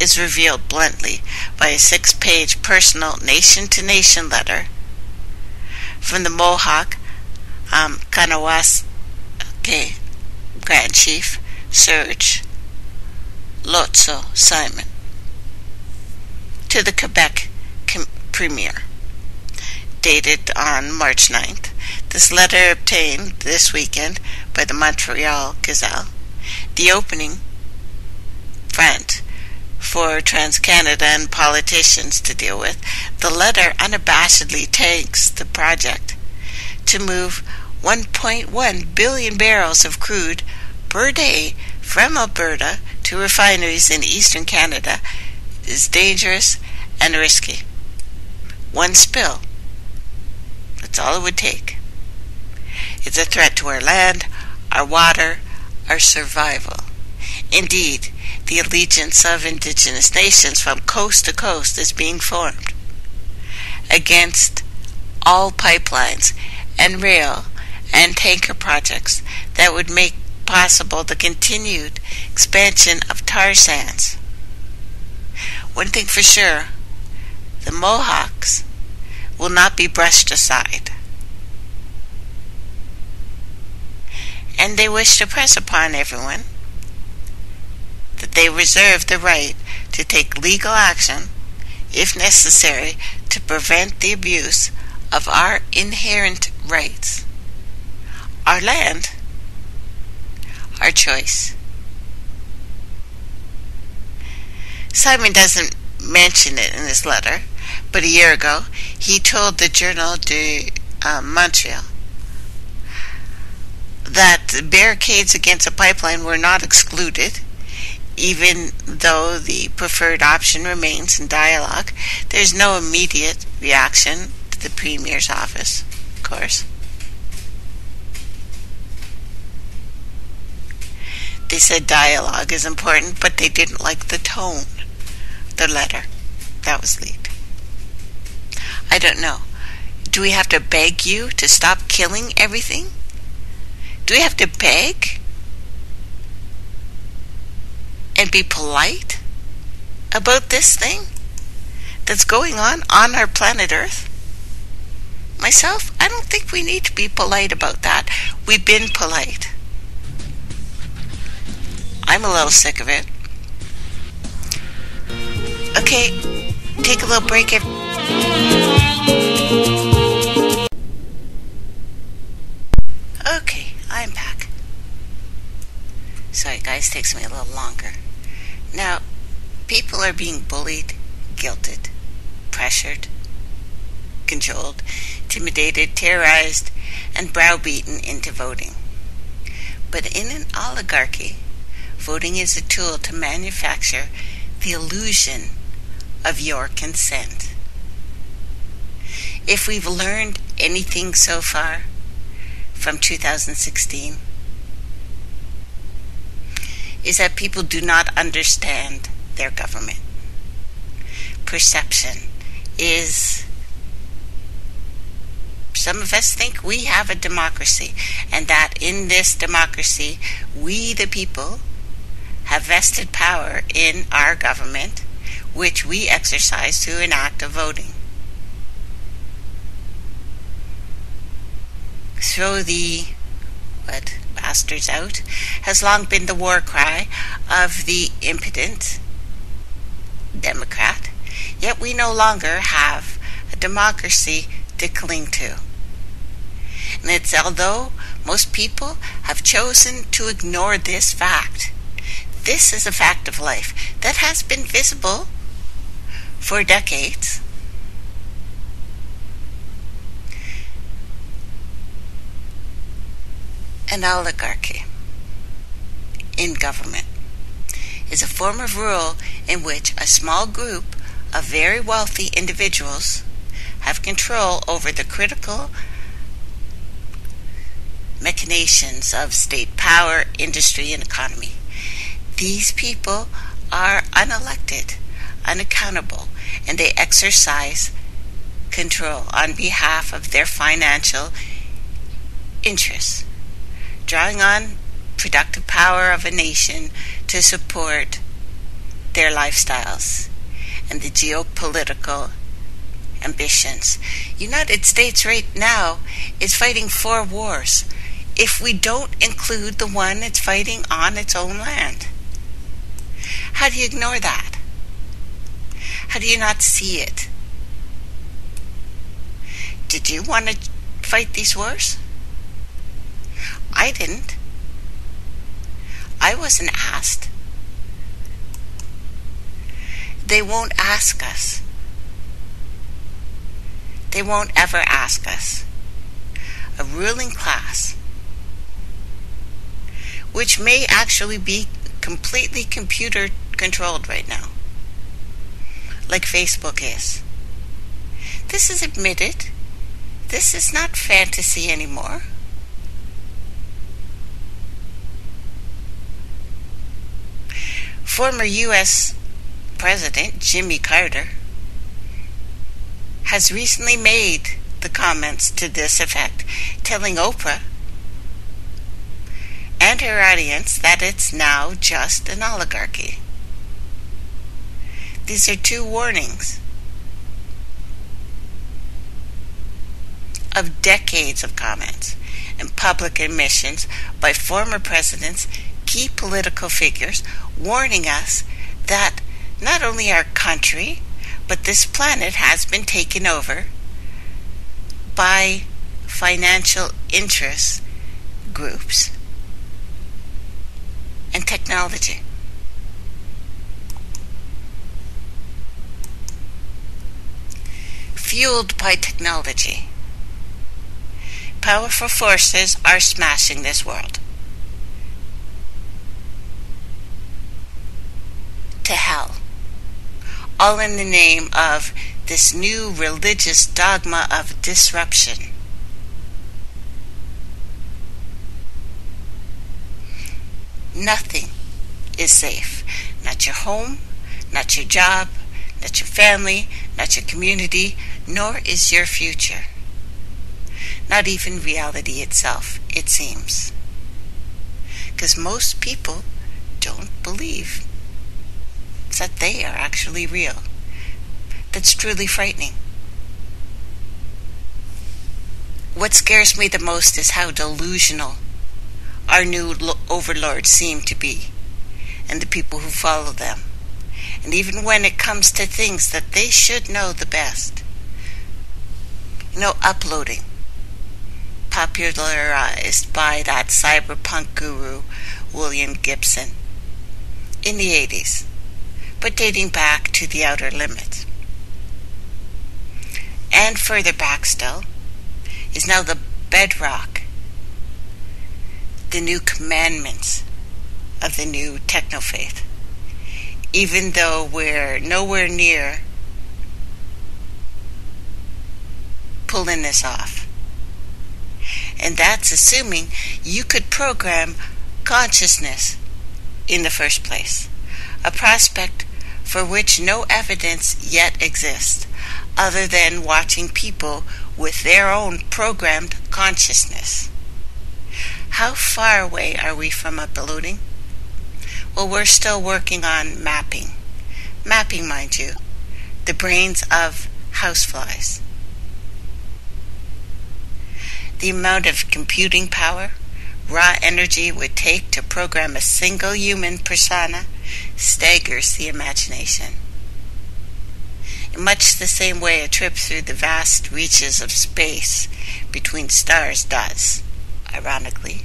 is revealed bluntly by a six-page personal nation-to-nation letter from the Mohawk um, Kanawas okay, Grand Chief Serge Otsi Simon to the Quebec Premier, dated on March 9th. This letter obtained this weekend by the Montreal Gazette. The opening front for TransCanada and politicians to deal with, the letter unabashedly takes the project to move 1.1 billion barrels of crude per day from Alberta to refineries in eastern Canada is dangerous and risky. One spill. That's all it would take. It's a threat to our land, our water, our survival. Indeed, the allegiance of indigenous nations from coast to coast is being formed against all pipelines and rail and tanker projects that would make possible the continued expansion of tar sands. One thing for sure, the Mohawks will not be brushed aside. And they wish to press upon everyone that they reserve the right to take legal action, if necessary, to prevent the abuse of our inherent rights. Our land, our choice. Simon doesn't mention it in his letter, but a year ago he told the Journal de uh, Montreal that barricades against a pipeline were not excluded, even though the preferred option remains in dialogue. There's no immediate reaction to the Premier's office, of course. They said dialogue is important, but they didn't like the tone the letter that was leaked. I don't know. Do we have to beg you to stop killing everything? Do we have to beg? And be polite about this thing that's going on on our planet Earth? Myself, I don't think we need to be polite about that. We've been polite. I'm a little sick of it. Okay, take a little break. Okay, I'm back. Sorry, guys, takes me a little longer. Now, people are being bullied, guilted, pressured, controlled, intimidated, terrorized, and browbeaten into voting. But in an oligarchy, voting is a tool to manufacture the illusion of your consent. If we've learned anything so far from 2016, is that people do not understand their government. Perception is some of us think we have a democracy, and that in this democracy, we, the people, have vested power in our government, which we exercise through an act of voting. Throw the what bastards out has long been the war cry of the impotent Democrat, yet we no longer have a democracy to cling to. And it's although most people have chosen to ignore this fact, this is a fact of life that has been visible for decades. An oligarchy in government is a form of rule in which a small group of very wealthy individuals have control over the critical machinations of state power, industry, and economy. These people are unelected, unaccountable, and they exercise control on behalf of their financial interests, drawing on productive power of a nation to support their lifestyles and the geopolitical ambitions. United States right now is fighting four wars. If we don't include the one it's fighting on its own land. How do you ignore that? How do you not see it? Did you want to fight these wars? I didn't. I wasn't asked. They won't ask us. They won't ever ask us. A ruling class, which may actually be completely computer controlled right now, like Facebook is. This is admitted. This is not fantasy anymore. Former U.S. President Jimmy Carter has recently made the comments to this effect, telling Oprah and her audience that it's now just an oligarchy. These are two warnings of decades of comments and public admissions by former presidents, key political figures, warning us that not only our country, but this planet has been taken over by financial interest groups and technology. Fueled by technology, powerful forces are smashing this world. To hell all in the name of this new religious dogma of disruption. Nothing is safe. Not your home, not your job, not your family, not your community, nor is your future. Not even reality itself, it seems. Because most people don't believe that they are actually real. That's truly frightening. What scares me the most is how delusional our new overlords seem to be, and the people who follow them. And even when it comes to things that they should know the best. You know, uploading, popularized by that cyberpunk guru, William Gibson, in the 80s but dating back to the outer limits. And further back still is now the bedrock, the new commandments of the new techno faith. Even though we're nowhere near pulling this off. And that's assuming you could program consciousness in the first place. A prospect for which no evidence yet exists other than watching people with their own programmed consciousness. How far away are we from uploading? Well, we're still working on mapping. Mapping, mind you, the brains of houseflies. The amount of computing power, raw energy would take to program a single human persona staggers the imagination. In much the same way a trip through the vast reaches of space between stars does, ironically.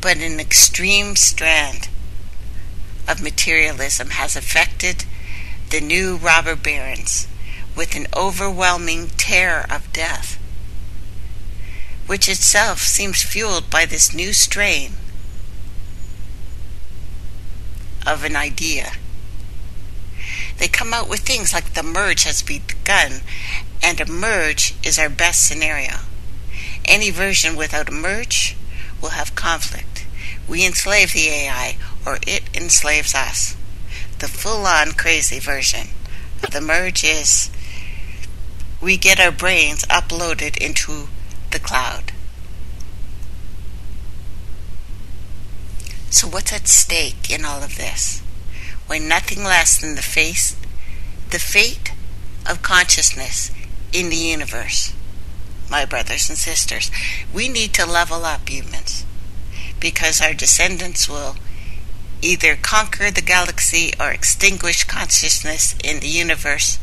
But an extreme strand of materialism has affected the new robber barons with an overwhelming terror of death, which itself seems fueled by this new strain of an idea. They come out with things like the merge has begun, and a merge is our best scenario. Any version without a merge will have conflict. We enslave the AI, or it enslaves us. The full on crazy version of the merge is we get our brains uploaded into the cloud. So what's at stake in all of this? Why nothing less than the face the fate of consciousness in the universe. My brothers and sisters, we need to level up humans because our descendants will either conquer the galaxy or extinguish consciousness in the universe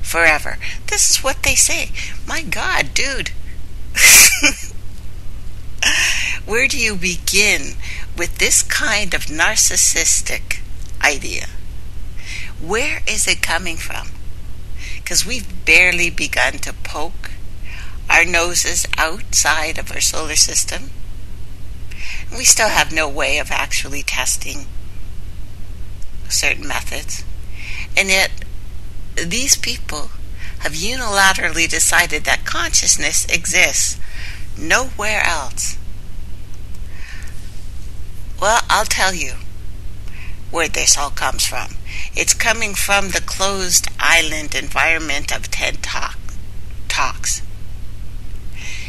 forever. This is what they say. My God, dude. [LAUGHS] Where do you begin with this kind of narcissistic idea? Where is it coming from? Because we've barely begun to poke our noses outside of our solar system. We still have no way of actually testing certain methods. And yet, these people have unilaterally decided that consciousness exists nowhere else. Well, I'll tell you where this all comes from. It's coming from the closed island environment of TED Talk, Talks.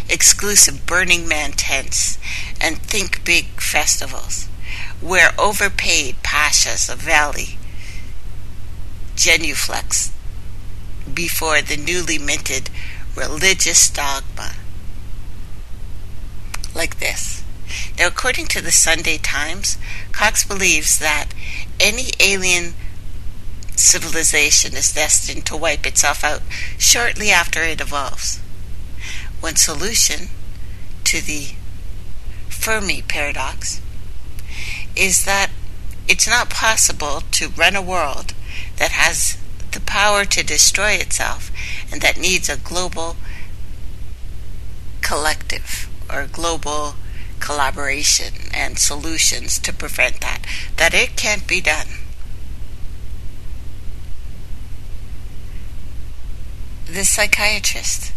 Exclusive Burning Man tents and Think Big festivals, where overpaid pashas of Valley genuflex before the newly minted religious dogma. Like this. Now, according to the Sunday Times, Cox believes that any alien civilization is destined to wipe itself out shortly after it evolves. One solution to the Fermi paradox is that it's not possible to run a world that has the power to destroy itself and that needs a global collective or global collaboration and solutions to prevent that, that it can't be done. The psychiatrist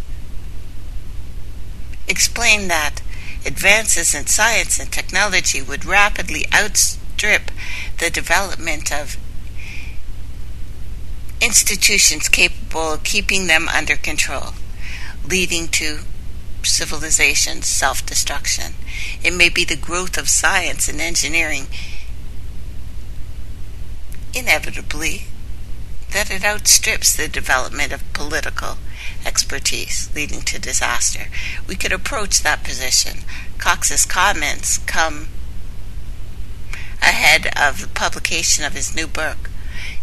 explained that advances in science and technology would rapidly outstrip the development of institutions capable of keeping them under control, leading to civilization's self destruction. It may be the growth of science and engineering, inevitably, that it outstrips the development of political expertise, leading to disaster. We could approach that position. Cox's comments come ahead of the publication of his new book,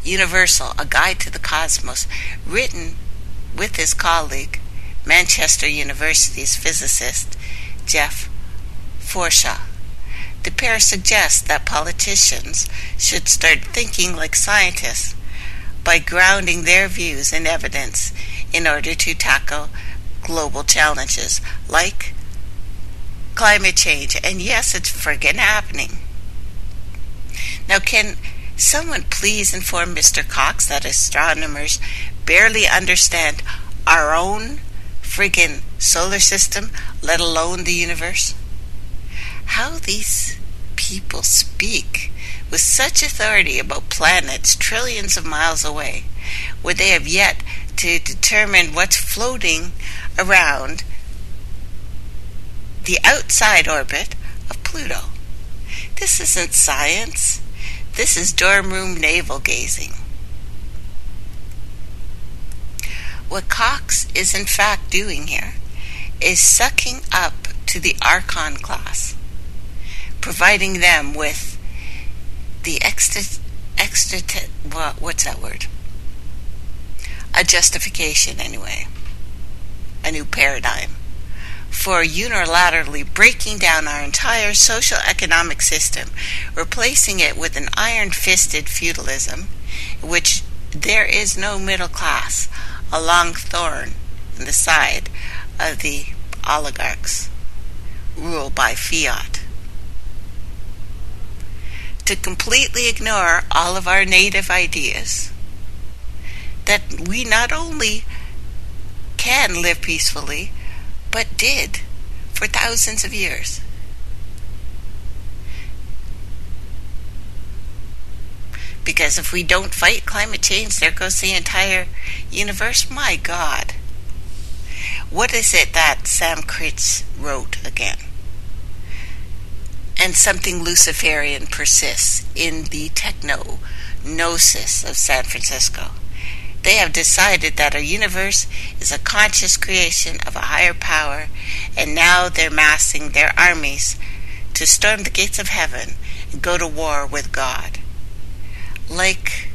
Universal, A Guide to the Cosmos, written with his colleague, Manchester University's physicist Jeff Forshaw. The pair suggests that politicians should start thinking like scientists by grounding their views in evidence in order to tackle global challenges like climate change. And yes, it's friggin' happening. Now, can Someone please inform Mr. Cox that astronomers barely understand our own friggin' solar system, let alone the universe? How these people speak with such authority about planets trillions of miles away, where they have yet to determine what's floating around the outside orbit of Pluto. This isn't science. This is dorm room navel gazing. What Cox is in fact doing here is sucking up to the Archon class, providing them with the extra, extra, what, what's that word? A justification, anyway. A new paradigm for unilaterally breaking down our entire social economic system, replacing it with an iron fisted feudalism, in which there is no middle class, a long thorn in the side of the oligarchs, ruled by fiat. To completely ignore all of our native ideas, that we not only can live peacefully, but did for thousands of years. Because if we don't fight climate change, there goes the entire universe. My God. What is it that Sam Kriss wrote again? and something Luciferian persists in the techno gnosis of San Francisco. They have decided that our universe is a conscious creation of a higher power, and now they're massing their armies to storm the gates of heaven and go to war with God. Like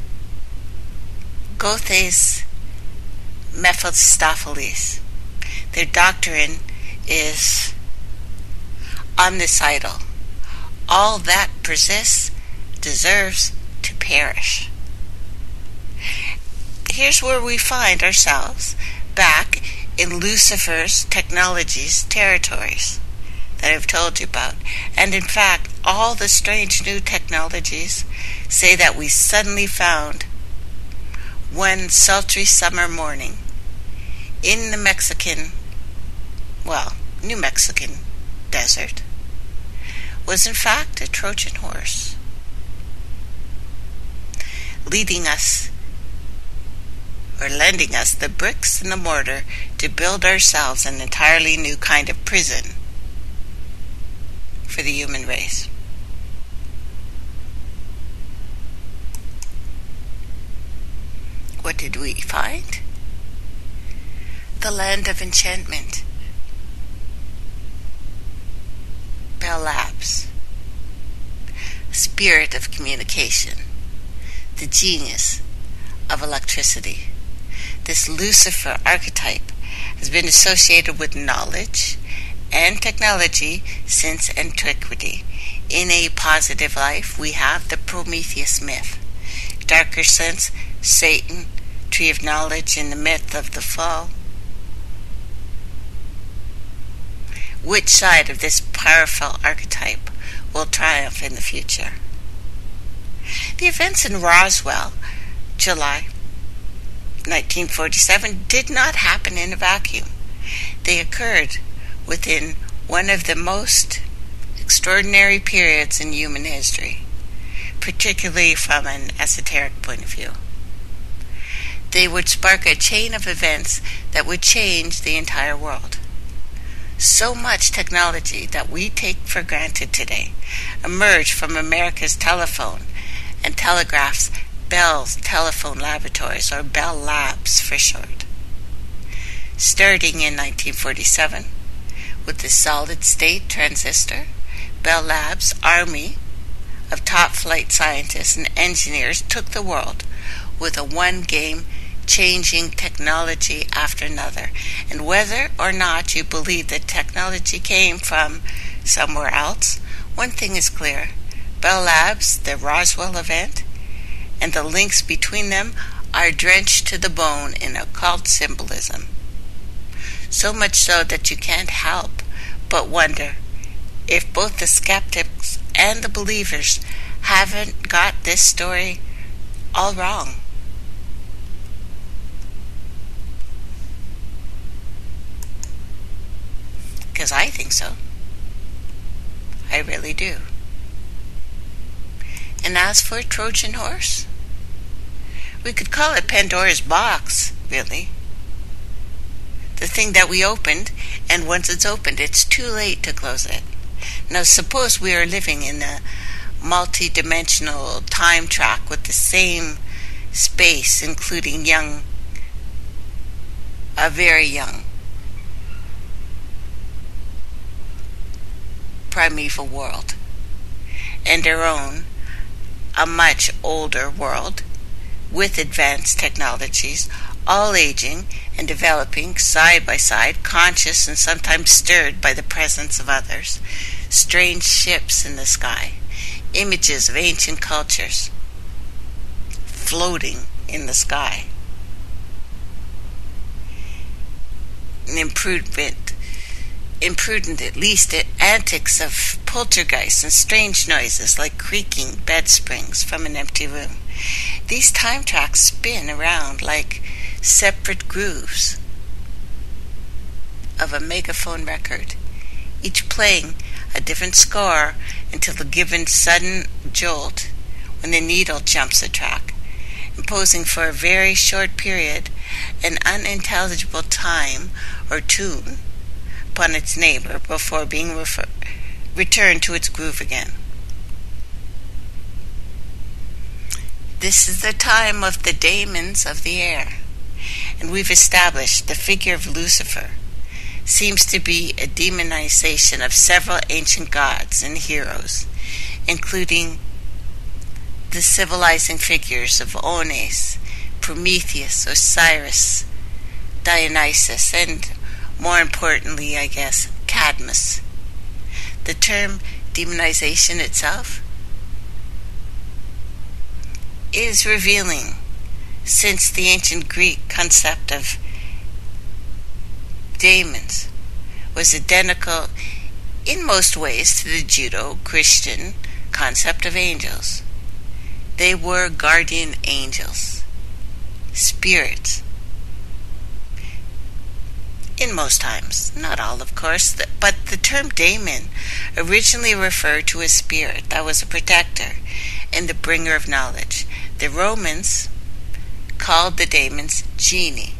Goethe's Mephistopheles, their doctrine is omnicidal. All that persists deserves to perish here's where we find ourselves back in Lucifer's technologies territories that I've told you about. And in fact, all the strange new technologies say that we suddenly found one sultry summer morning in the Mexican, well, New Mexican desert was in fact a Trojan horse leading us or lending us the bricks and the mortar to build ourselves an entirely new kind of prison for the human race. What did we find? The land of enchantment. Bell Labs. Spirit of communication. The genius of electricity this Lucifer archetype has been associated with knowledge and technology since antiquity. In a positive life, we have the Prometheus myth. Darker sense, Satan, tree of knowledge, in the myth of the fall. Which side of this powerful archetype will triumph in the future? The events in Roswell, July 1947 did not happen in a vacuum. They occurred within one of the most extraordinary periods in human history, particularly from an esoteric point of view. They would spark a chain of events that would change the entire world. So much technology that we take for granted today emerged from America's telephone and telegraphs Bell's Telephone Laboratories, or Bell Labs for short. Starting in 1947, with the solid state transistor, Bell Labs' army of top flight scientists and engineers took the world with a one game changing technology after another. And whether or not you believe that technology came from somewhere else, one thing is clear Bell Labs, the Roswell event, and the links between them are drenched to the bone in occult symbolism. So much so that you can't help but wonder if both the skeptics and the believers haven't got this story all wrong. Because I think so. I really do. And as for Trojan horse, we could call it Pandora's box, really. The thing that we opened, and once it's opened, it's too late to close it. Now, suppose we are living in a multi dimensional time track with the same space, including young, a very young, primeval world, and our own a much older world with advanced technologies, all aging and developing side by side, conscious and sometimes stirred by the presence of others, strange ships in the sky, images of ancient cultures floating in the sky. An improvement imprudent, at least, antics of poltergeists and strange noises like creaking bed springs from an empty room. These time tracks spin around like separate grooves of a megaphone record, each playing a different score until the given sudden jolt when the needle jumps a track, imposing for a very short period an unintelligible time or tune upon its neighbor before being refer- return to its groove again. This is the time of the daemons of the air, and we've established the figure of Lucifer seems to be a demonization of several ancient gods and heroes, including the civilizing figures of Oannes, Prometheus, Osiris, Dionysus, and more importantly, I guess, Cadmus. The term demonization itself is revealing since the ancient Greek concept of daemons was identical in most ways to the Judeo Christian concept of angels. They were guardian angels, spirits. In most times, not all, of course, but the term daemon originally referred to a spirit that was a protector and the bringer of knowledge. The Romans called the daemons genii,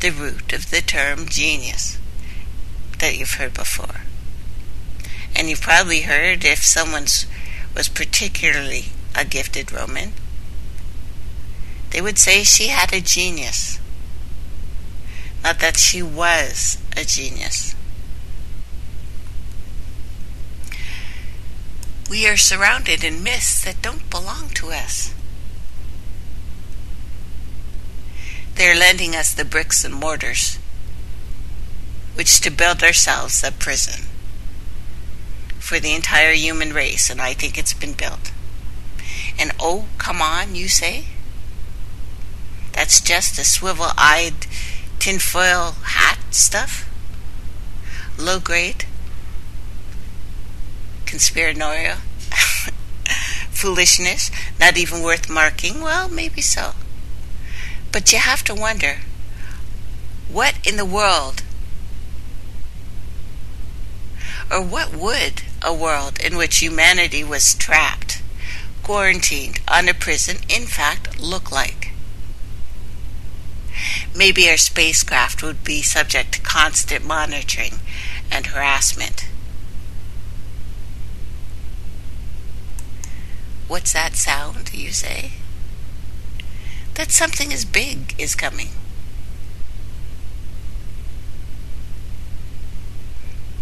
the root of the term genius that you've heard before. And you've probably heard if someone was particularly a gifted Roman, they would say she had a genius. Not that she was a genius. We are surrounded in myths that don't belong to us. They're lending us the bricks and mortars, which to build ourselves a prison for the entire human race, and I think it's been built. And oh, come on, you say? That's just a swivel eyed tinfoil hat stuff? Low grade? Conspiranoia? [LAUGHS] Foolishness? Not even worth marking? Well, maybe so. But you have to wonder what in the world, or what would a world in which humanity was trapped, quarantined on a prison, in fact, look like? Maybe our spacecraft would be subject to constant monitoring and harassment. What's that sound, you say? That something as big is coming.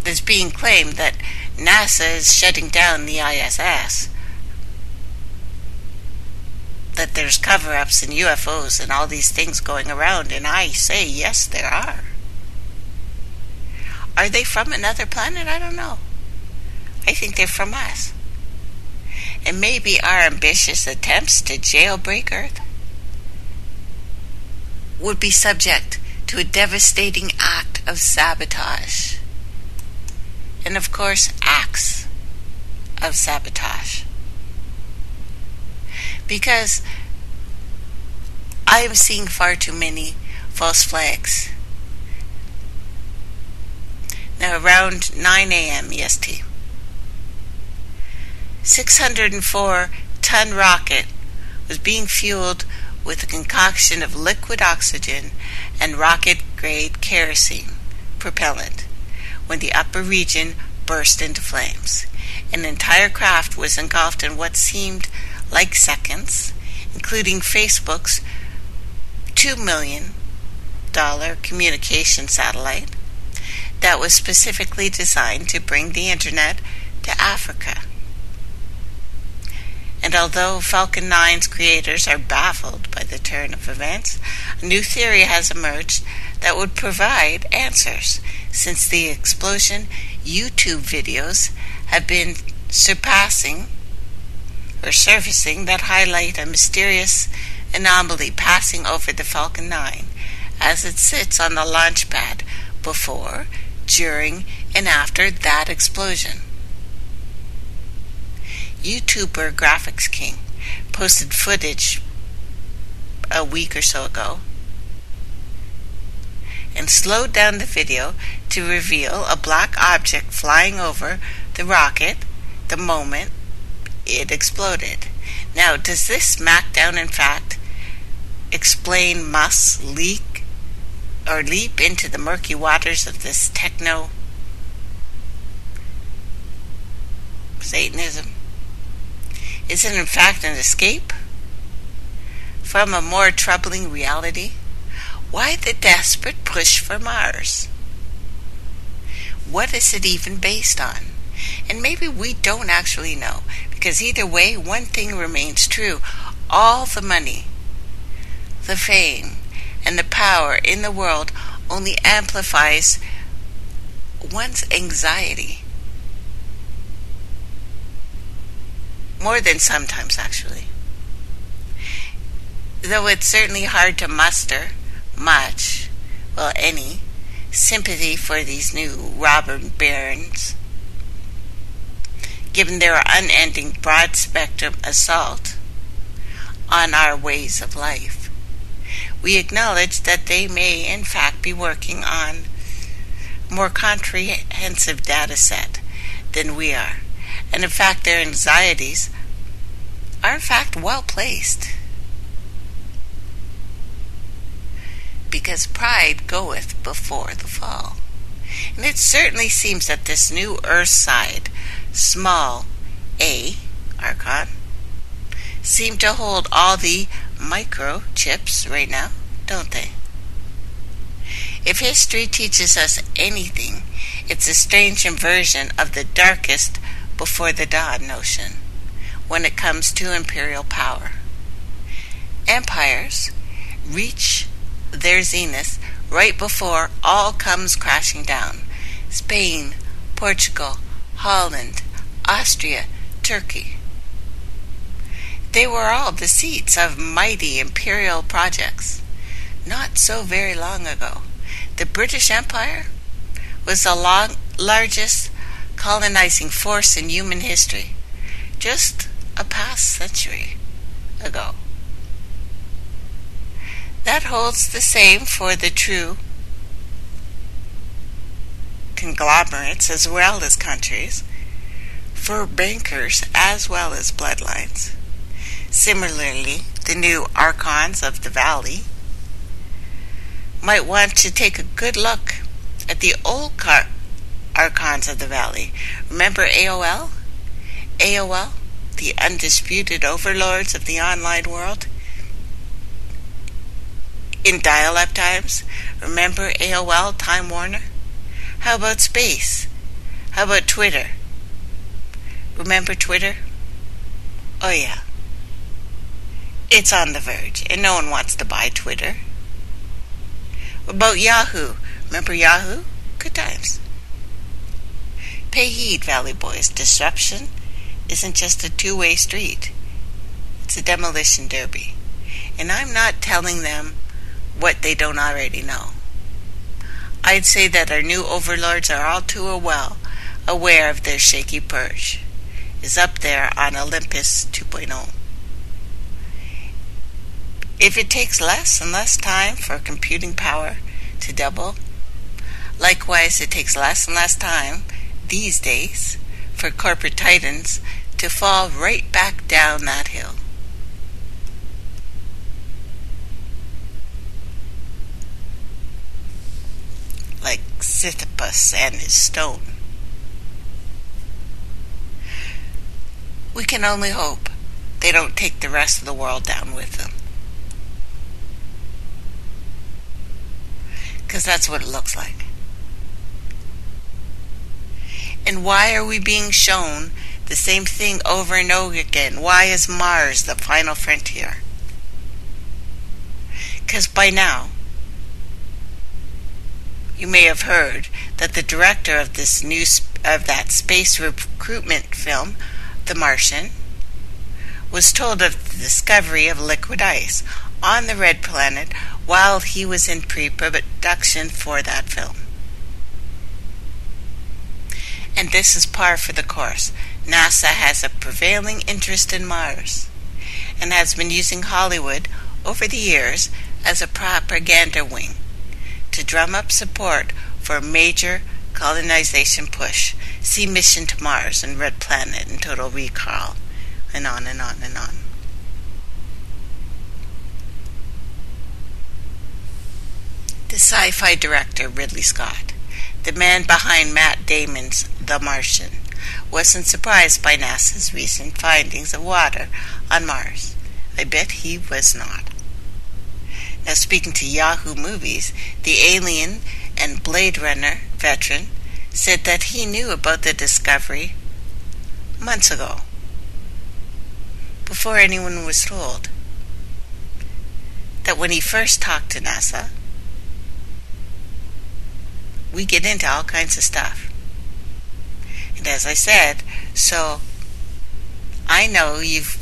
There's being claimed that NASA is shutting down the ISS. That there's cover ups and UFOs and all these things going around, and I say, yes, there are. Are they from another planet? I don't know. I think they're from us. And maybe our ambitious attempts to jailbreak Earth would be subject to a devastating act of sabotage. And of course, acts of sabotage. Because I am seeing far too many false flags. Now, around 9 a.m. EST, 604 ton rocket was being fueled with a concoction of liquid oxygen and rocket grade kerosene propellant when the upper region burst into flames. An entire craft was engulfed in what seemed like seconds, including Facebook's $2 million communication satellite that was specifically designed to bring the internet to Africa. And although Falcon 9's creators are baffled by the turn of events, a new theory has emerged that would provide answers. Since the explosion, YouTube videos have been surpassing or surfacing that highlight a mysterious anomaly passing over the Falcon 9 as it sits on the launch pad before, during, and after that explosion. YouTuber Graphics King posted footage a week or so ago and slowed down the video to reveal a black object flying over the rocket the moment it exploded. Now, does this smackdown, in fact, explain Musk's leak or leap into the murky waters of this techno Satanism? Is it in fact an escape from a more troubling reality? Why the desperate push for Mars? What is it even based on? And maybe we don't actually know, because either way, one thing remains true. All the money, the fame, and the power in the world only amplifies one's anxiety. More than sometimes, actually. Though it's certainly hard to muster much, well, any, sympathy for these new robber barons, given their unending broad spectrum assault on our ways of life. We acknowledge that they may, in fact, be working on more comprehensive data set than we are, and in fact, their anxieties are in fact well placed. because pride goeth before the fall. And it certainly seems that this new earth side, small a archon, seem to hold all the microchips right now, don't they? If history teaches us anything, it's a strange inversion of the darkest before the dawn notion when it comes to imperial power. Empires reach their zenith right before all comes crashing down. Spain, Portugal, Holland, Austria, Turkey. They were all the seats of mighty imperial projects. Not so very long ago, the British Empire was the long, largest colonizing force in human history, just a past century ago. That holds the same for the true conglomerates as well as countries, for bankers as well as bloodlines. Similarly, the new archons of the valley might want to take a good look at the old car- archons of the valley. Remember AOL? AOL, the undisputed overlords of the online world? in dial-up times. Remember AOL Time Warner? How about space? How about Twitter? Remember Twitter? Oh yeah. It's on the verge, and no one wants to buy Twitter. What about Yahoo? Remember Yahoo? Good times. Pay heed, Valley Boys. Disruption isn't just a two-way street. It's a demolition derby. And I'm not telling them what they don't already know. I'd say that our new overlords are all too well aware of their shaky perch, is up there on Olympus 2.0. If it takes less and less time for computing power to double, likewise it takes less and less time these days for corporate titans to fall right back down that hill. like Sisyphus and his stone. We can only hope they don't take the rest of the world down with them. Because that's what it looks like. And why are we being shown the same thing over and over again? Why is Mars the final frontier? Because by now, you may have heard that the director of this new of that space recruitment film, The Martian, was told of the discovery of liquid ice on the red planet while he was in pre-production for that film. And this is par for the course. NASA has a prevailing interest in Mars and has been using Hollywood over the years as a propaganda wing to drum up support for a major colonization push. See Mission to Mars and Red Planet and Total Recall, and on and on and on. The sci fi director Ridley Scott, the man behind Matt Damon's The Martian, wasn't surprised by NASA's recent findings of water on Mars. I bet he was not. Now, speaking to Yahoo Movies, the Alien and Blade Runner veteran said that he knew about the discovery months ago, before anyone was told. That when he first talked to NASA, we get into all kinds of stuff. And as I said, so I know you've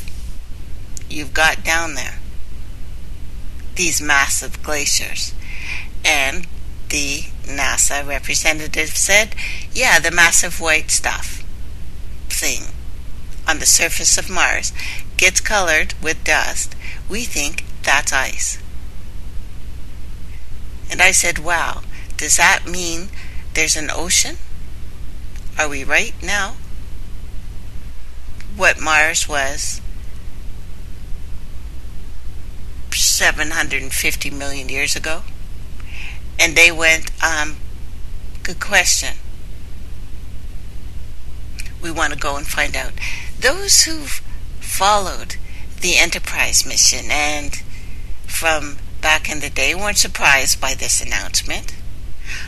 you've got down there these massive glaciers. And the NASA representative said, yeah, the massive white stuff thing on the surface of Mars gets colored with dust. We think that's ice. And I said, wow, does that mean there's an ocean? Are we right now? What Mars was 750 million years ago? And they went, um, good question. We want to go and find out. Those who've followed the Enterprise mission and from back in the day weren't surprised by this announcement.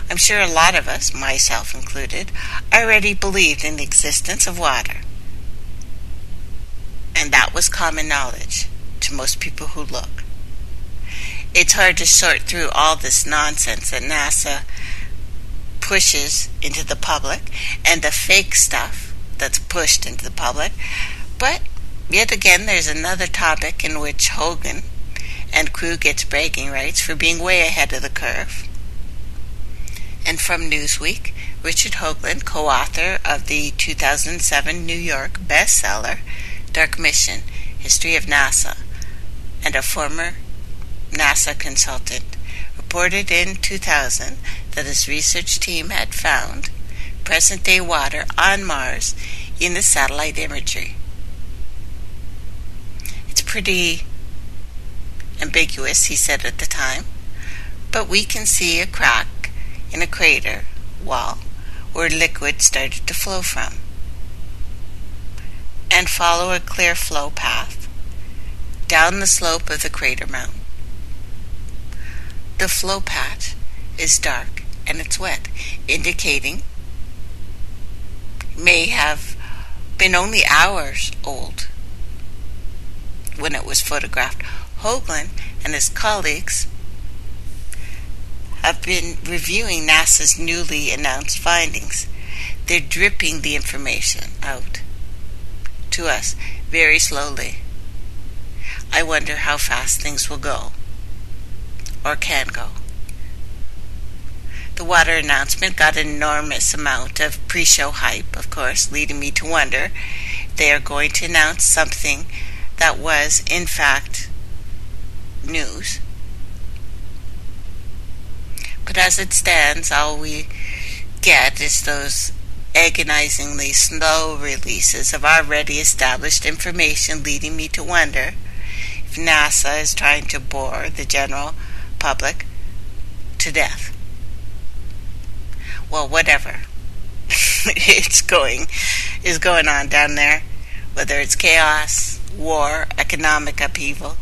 I'm sure a lot of us, myself included, already believed in the existence of water. And that was common knowledge to most people who look. It's hard to sort through all this nonsense that NASA pushes into the public and the fake stuff that's pushed into the public. But yet again, there's another topic in which Hoagland and crew gets bragging rights for being way ahead of the curve and from Newsweek, Richard Hoagland, co author of the 2007 New York bestseller Dark Mission History of NASA, and a former NASA consultant, reported in 2000 that his research team had found present day water on Mars in the satellite imagery. It's pretty ambiguous, he said at the time, but we can see a crack in a crater wall where liquid started to flow from, and follow a clear flow path down the slope of the crater mountain. The flow path is dark and it's wet, indicating may have been only hours old when it was photographed. Hoagland and his colleagues have been reviewing NASA's newly announced findings. They're dripping the information out to us very slowly. I wonder how fast things will go or can go. The water announcement got an enormous amount of pre show hype, of course, leading me to wonder they are going to announce something that was, in fact, news but as it stands, all we get is those agonizingly slow releases of already established information, leading me to wonder if NASA is trying to bore the general public to death. Well, whatever [LAUGHS] it's going is going on down there, whether it's chaos, war, economic upheaval,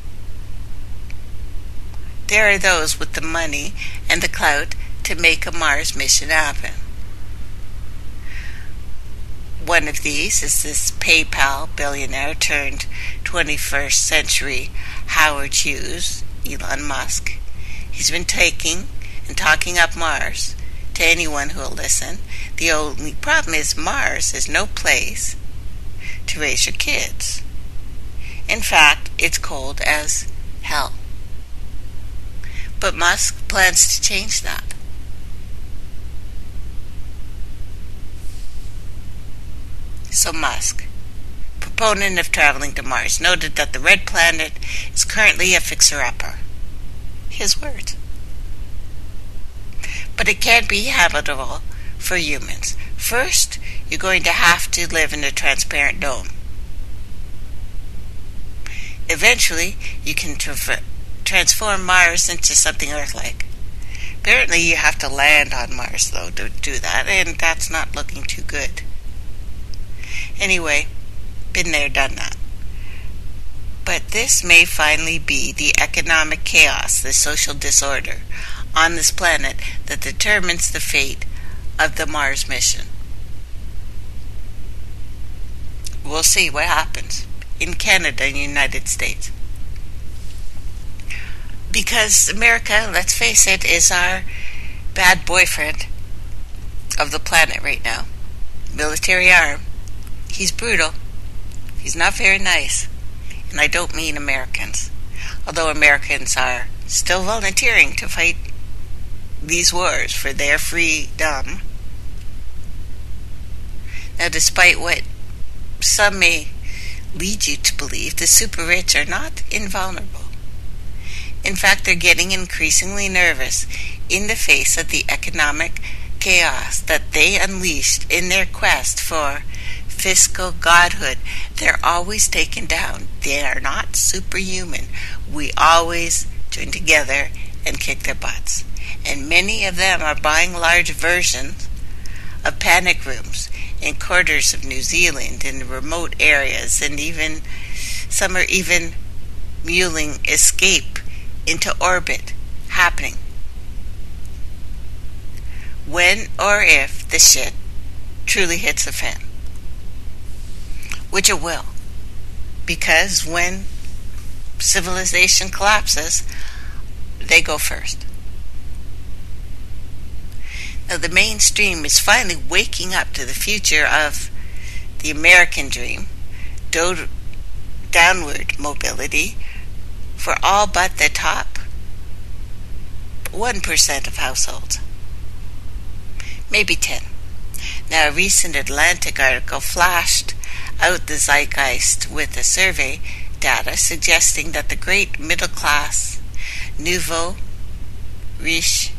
there are those with the money and the clout to make a Mars mission happen. One of these is this PayPal billionaire turned 21st century Howard Hughes, Elon Musk. He's been taking and talking up Mars to anyone who'll listen. The only problem is Mars is no place to raise your kids. In fact, it's cold as hell. But Musk plans to change that. So Musk, proponent of traveling to Mars, noted that the red planet is currently a fixer-upper. His words. But it can't be habitable for humans. First, you're going to have to live in a transparent dome. Eventually, you can traverse transform Mars into something Earth like. Apparently, you have to land on Mars, though, to do that, and that's not looking too good. Anyway, been there, done that. But this may finally be the economic chaos, the social disorder on this planet that determines the fate of the Mars mission. We'll see what happens in Canada and United States. Because America, let's face it, is our bad boyfriend of the planet right now. Military arm. He's brutal. He's not very nice. And I don't mean Americans. Although Americans are still volunteering to fight these wars for their freedom. Now, despite what some may lead you to believe, the super rich are not invulnerable. In fact, they're getting increasingly nervous in the face of the economic chaos that they unleashed in their quest for fiscal godhood. They're always taken down. They are not superhuman. We always join together and kick their butts. And many of them are buying large versions of panic rooms in quarters of New Zealand in remote areas, and even some are even muling escape into orbit happening. When or if the shit truly hits the fan which it will. Because when civilization collapses, they go first. Now, the mainstream is finally waking up to the future of the American dream, do- downward mobility for all but the top 1% of households. Maybe 10. Now, a recent Atlantic article flashed out the zeitgeist with a survey data suggesting that the great middle class, nouveau riche,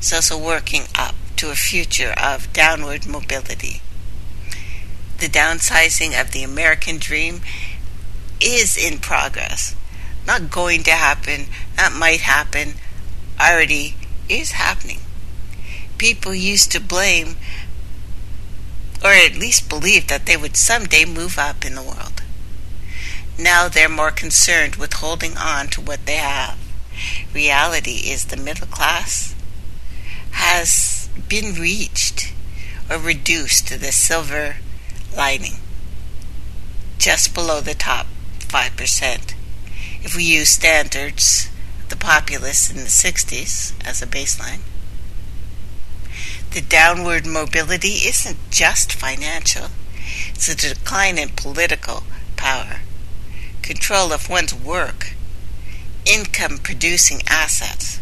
is also working up to a future of downward mobility. The downsizing of the American dream is in progress. Not going to happen, that might happen, already is happening. People used to blame or at least believed that they would someday move up in the world. Now they're more concerned with holding on to what they have. Reality is the middle class has been reached or reduced to the silver lining, just below the top 5%. If we use standards, the populace in the 60s as a baseline, the downward mobility isn't just financial, it's a decline in political power, control of one's work, income producing assets.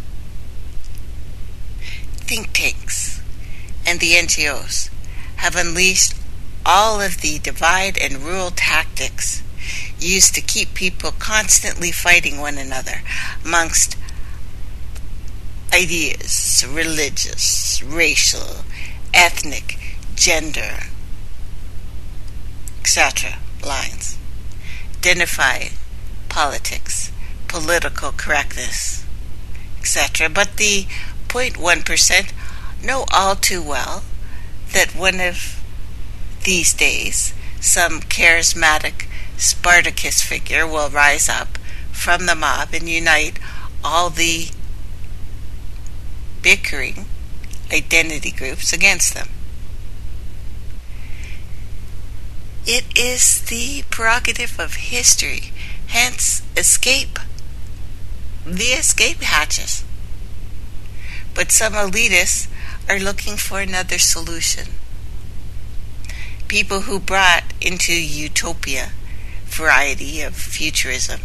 Think tanks and the NGOs have unleashed all of the divide and rule tactics used to keep people constantly fighting one another amongst ideas, religious, racial, ethnic, gender, etc. lines. Identify politics, political correctness, etc. But the 0.1% know all too well that one of these days some charismatic Spartacus figure will rise up from the mob and unite all the bickering identity groups against them. It is the prerogative of history, hence, escape. The escape hatches. But some elitists are looking for another solution. People who brought into utopia variety of futurism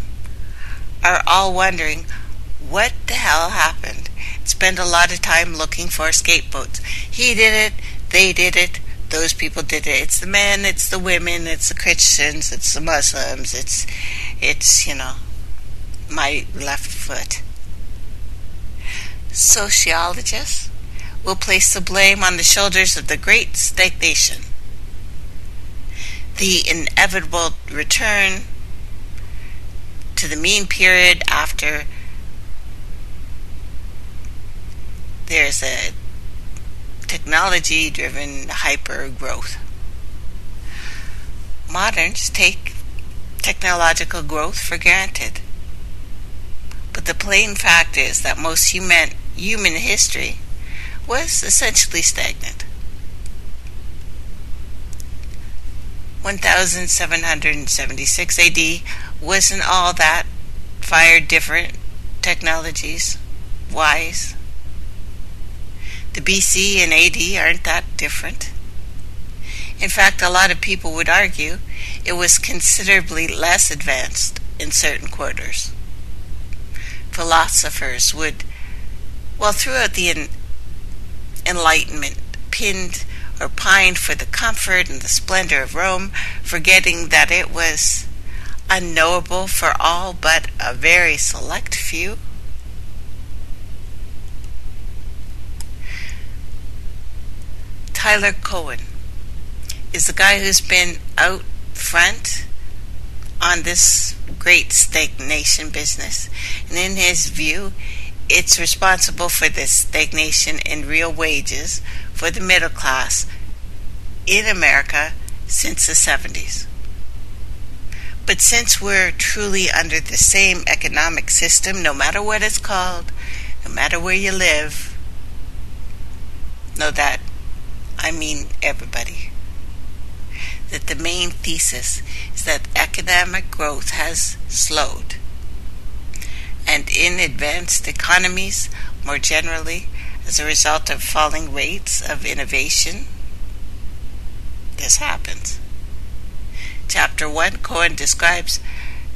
are all wondering what the hell happened spend a lot of time looking for scapegoats. He did it, they did it, those people did it. It's the men, it's the women, it's the Christians, it's the Muslims, it's, it's, you know, my left foot. Sociologists will place the blame on the shoulders of the great stagnation. The inevitable return to the mean period after there's a technology driven hyper growth. Moderns take technological growth for granted. But the plain fact is that most human, human history was essentially stagnant. 1776 AD wasn't all that fire different technologies wise. The BC and AD aren't that different. In fact, a lot of people would argue it was considerably less advanced in certain quarters. Philosophers would, well, throughout the Enlightenment, pinned or pined for the comfort and the splendor of Rome, forgetting that it was unknowable for all but a very select few. Tyler Cowen is the guy who's been out front on this great stagnation business. And in his view, it's responsible for this stagnation in real wages for the middle class in America since the 70s. But since we're truly under the same economic system, no matter what it's called, no matter where you live, know that I mean everybody. That the main thesis is that economic growth has slowed. And in advanced economies, more generally, as a result of falling rates of innovation, this happens. Chapter 1 Cowen describes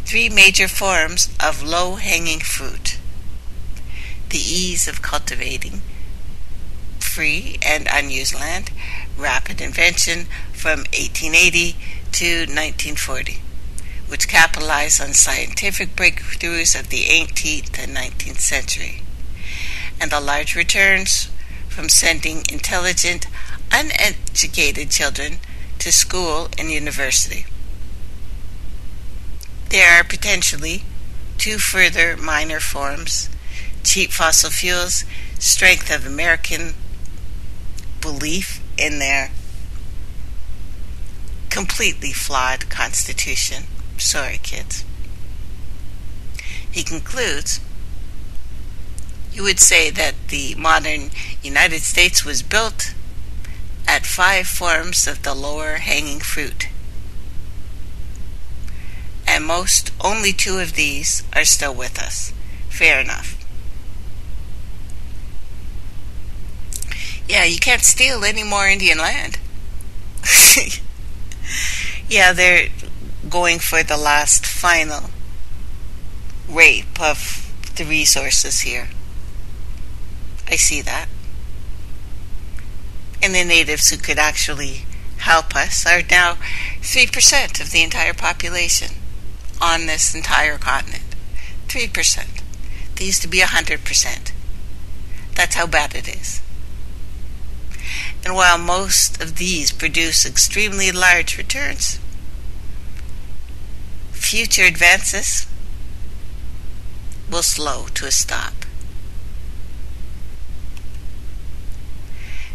three major forms of low hanging fruit the ease of cultivating free and unused land, rapid invention from 1880 to 1940, which capitalized on scientific breakthroughs of the 18th and 19th century, and the large returns from sending intelligent, uneducated children to school and university. There are potentially two further minor forms cheap fossil fuels, strength of American belief in their completely flawed constitution. Sorry, kids. He concludes you would say that the modern United States was built at five forms of the lower hanging fruit. And most, only two of these are still with us. Fair enough. Yeah, you can't steal any more Indian land. [LAUGHS] yeah, they're going for the last final rape of the resources here. I see that. And the natives who could actually help us are now 3% of the entire population on this entire continent. 3%. They used to be 100%. That's how bad it is. And while most of these produce extremely large returns, future advances will slow to a stop.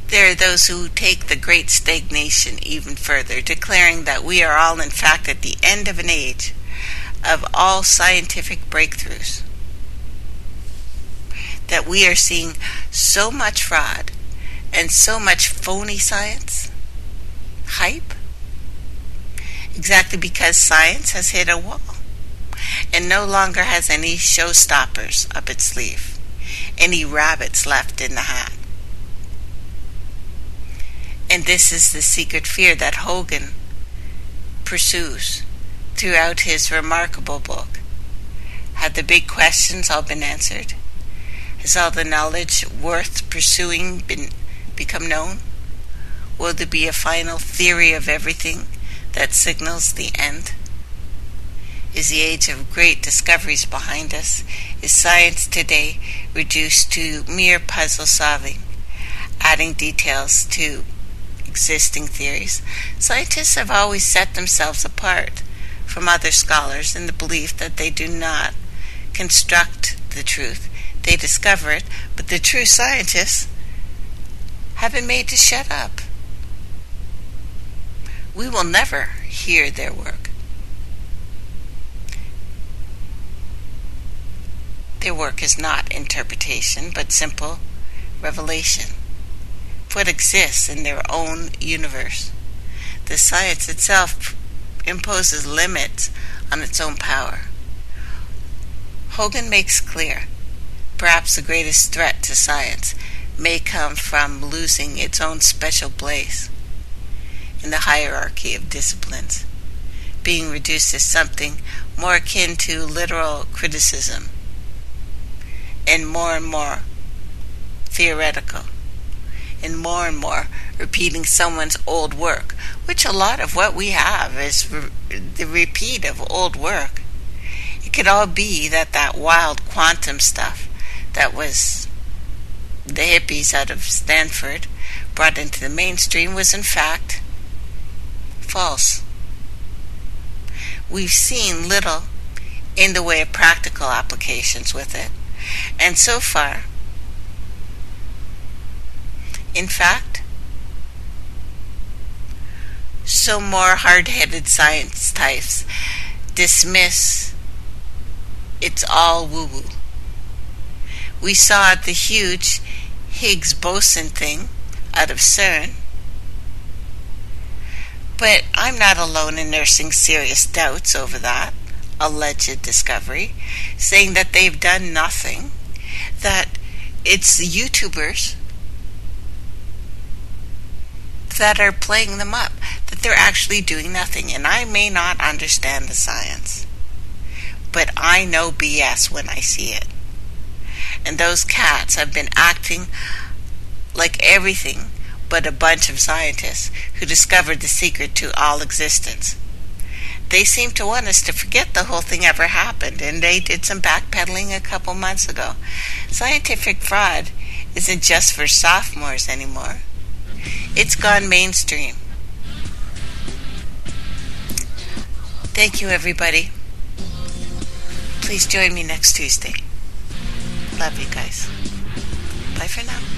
There are those who take the great stagnation even further, declaring that we are all in fact at the end of an age of all scientific breakthroughs. That we are seeing so much fraud and so much phony science, hype, exactly because science has hit a wall and no longer has any showstoppers up its sleeve, any rabbits left in the hat. And this is the secret fear that Horgan pursues throughout his remarkable book. Have the big questions all been answered? Has all the knowledge worth pursuing been become known? Will there be a final theory of everything that signals the end? Is the age of great discoveries behind us? Is science today reduced to mere puzzle solving, adding details to existing theories? Scientists have always set themselves apart from other scholars in the belief that they do not construct the truth, they discover it, but the true scientists have been made to shut up. We will never hear their work. Their work is not interpretation, but simple revelation what exists in their own universe. The science itself imposes limits on its own power. Horgan makes clear perhaps the greatest threat to science may come from losing its own special place in the hierarchy of disciplines, being reduced to something more akin to literal criticism and more and more theoretical and more and more repeating someone's old work, which a lot of what we have is re- the repeat of old work. It could all be that that wild quantum stuff that was the hippies out of Stanford brought into the mainstream was in fact false. We've seen little in the way of practical applications with it, and so far, in fact, so more hard headed science types dismiss it's all woo woo. We saw the huge Higgs boson thing out of CERN. But I'm not alone in nursing serious doubts over that alleged discovery, saying that they've done nothing, that it's the YouTubers that are playing them up, that they're actually doing nothing. And I may not understand the science, but I know BS when I see it. And those cats have been acting like everything but a bunch of scientists who discovered the secret to all existence. They seem to want us to forget the whole thing ever happened, and they did some backpedaling a couple months ago. Scientific fraud isn't just for sophomores anymore. It's gone mainstream. Thank you, everybody. Please join me next Tuesday. Love you guys. Bye for now.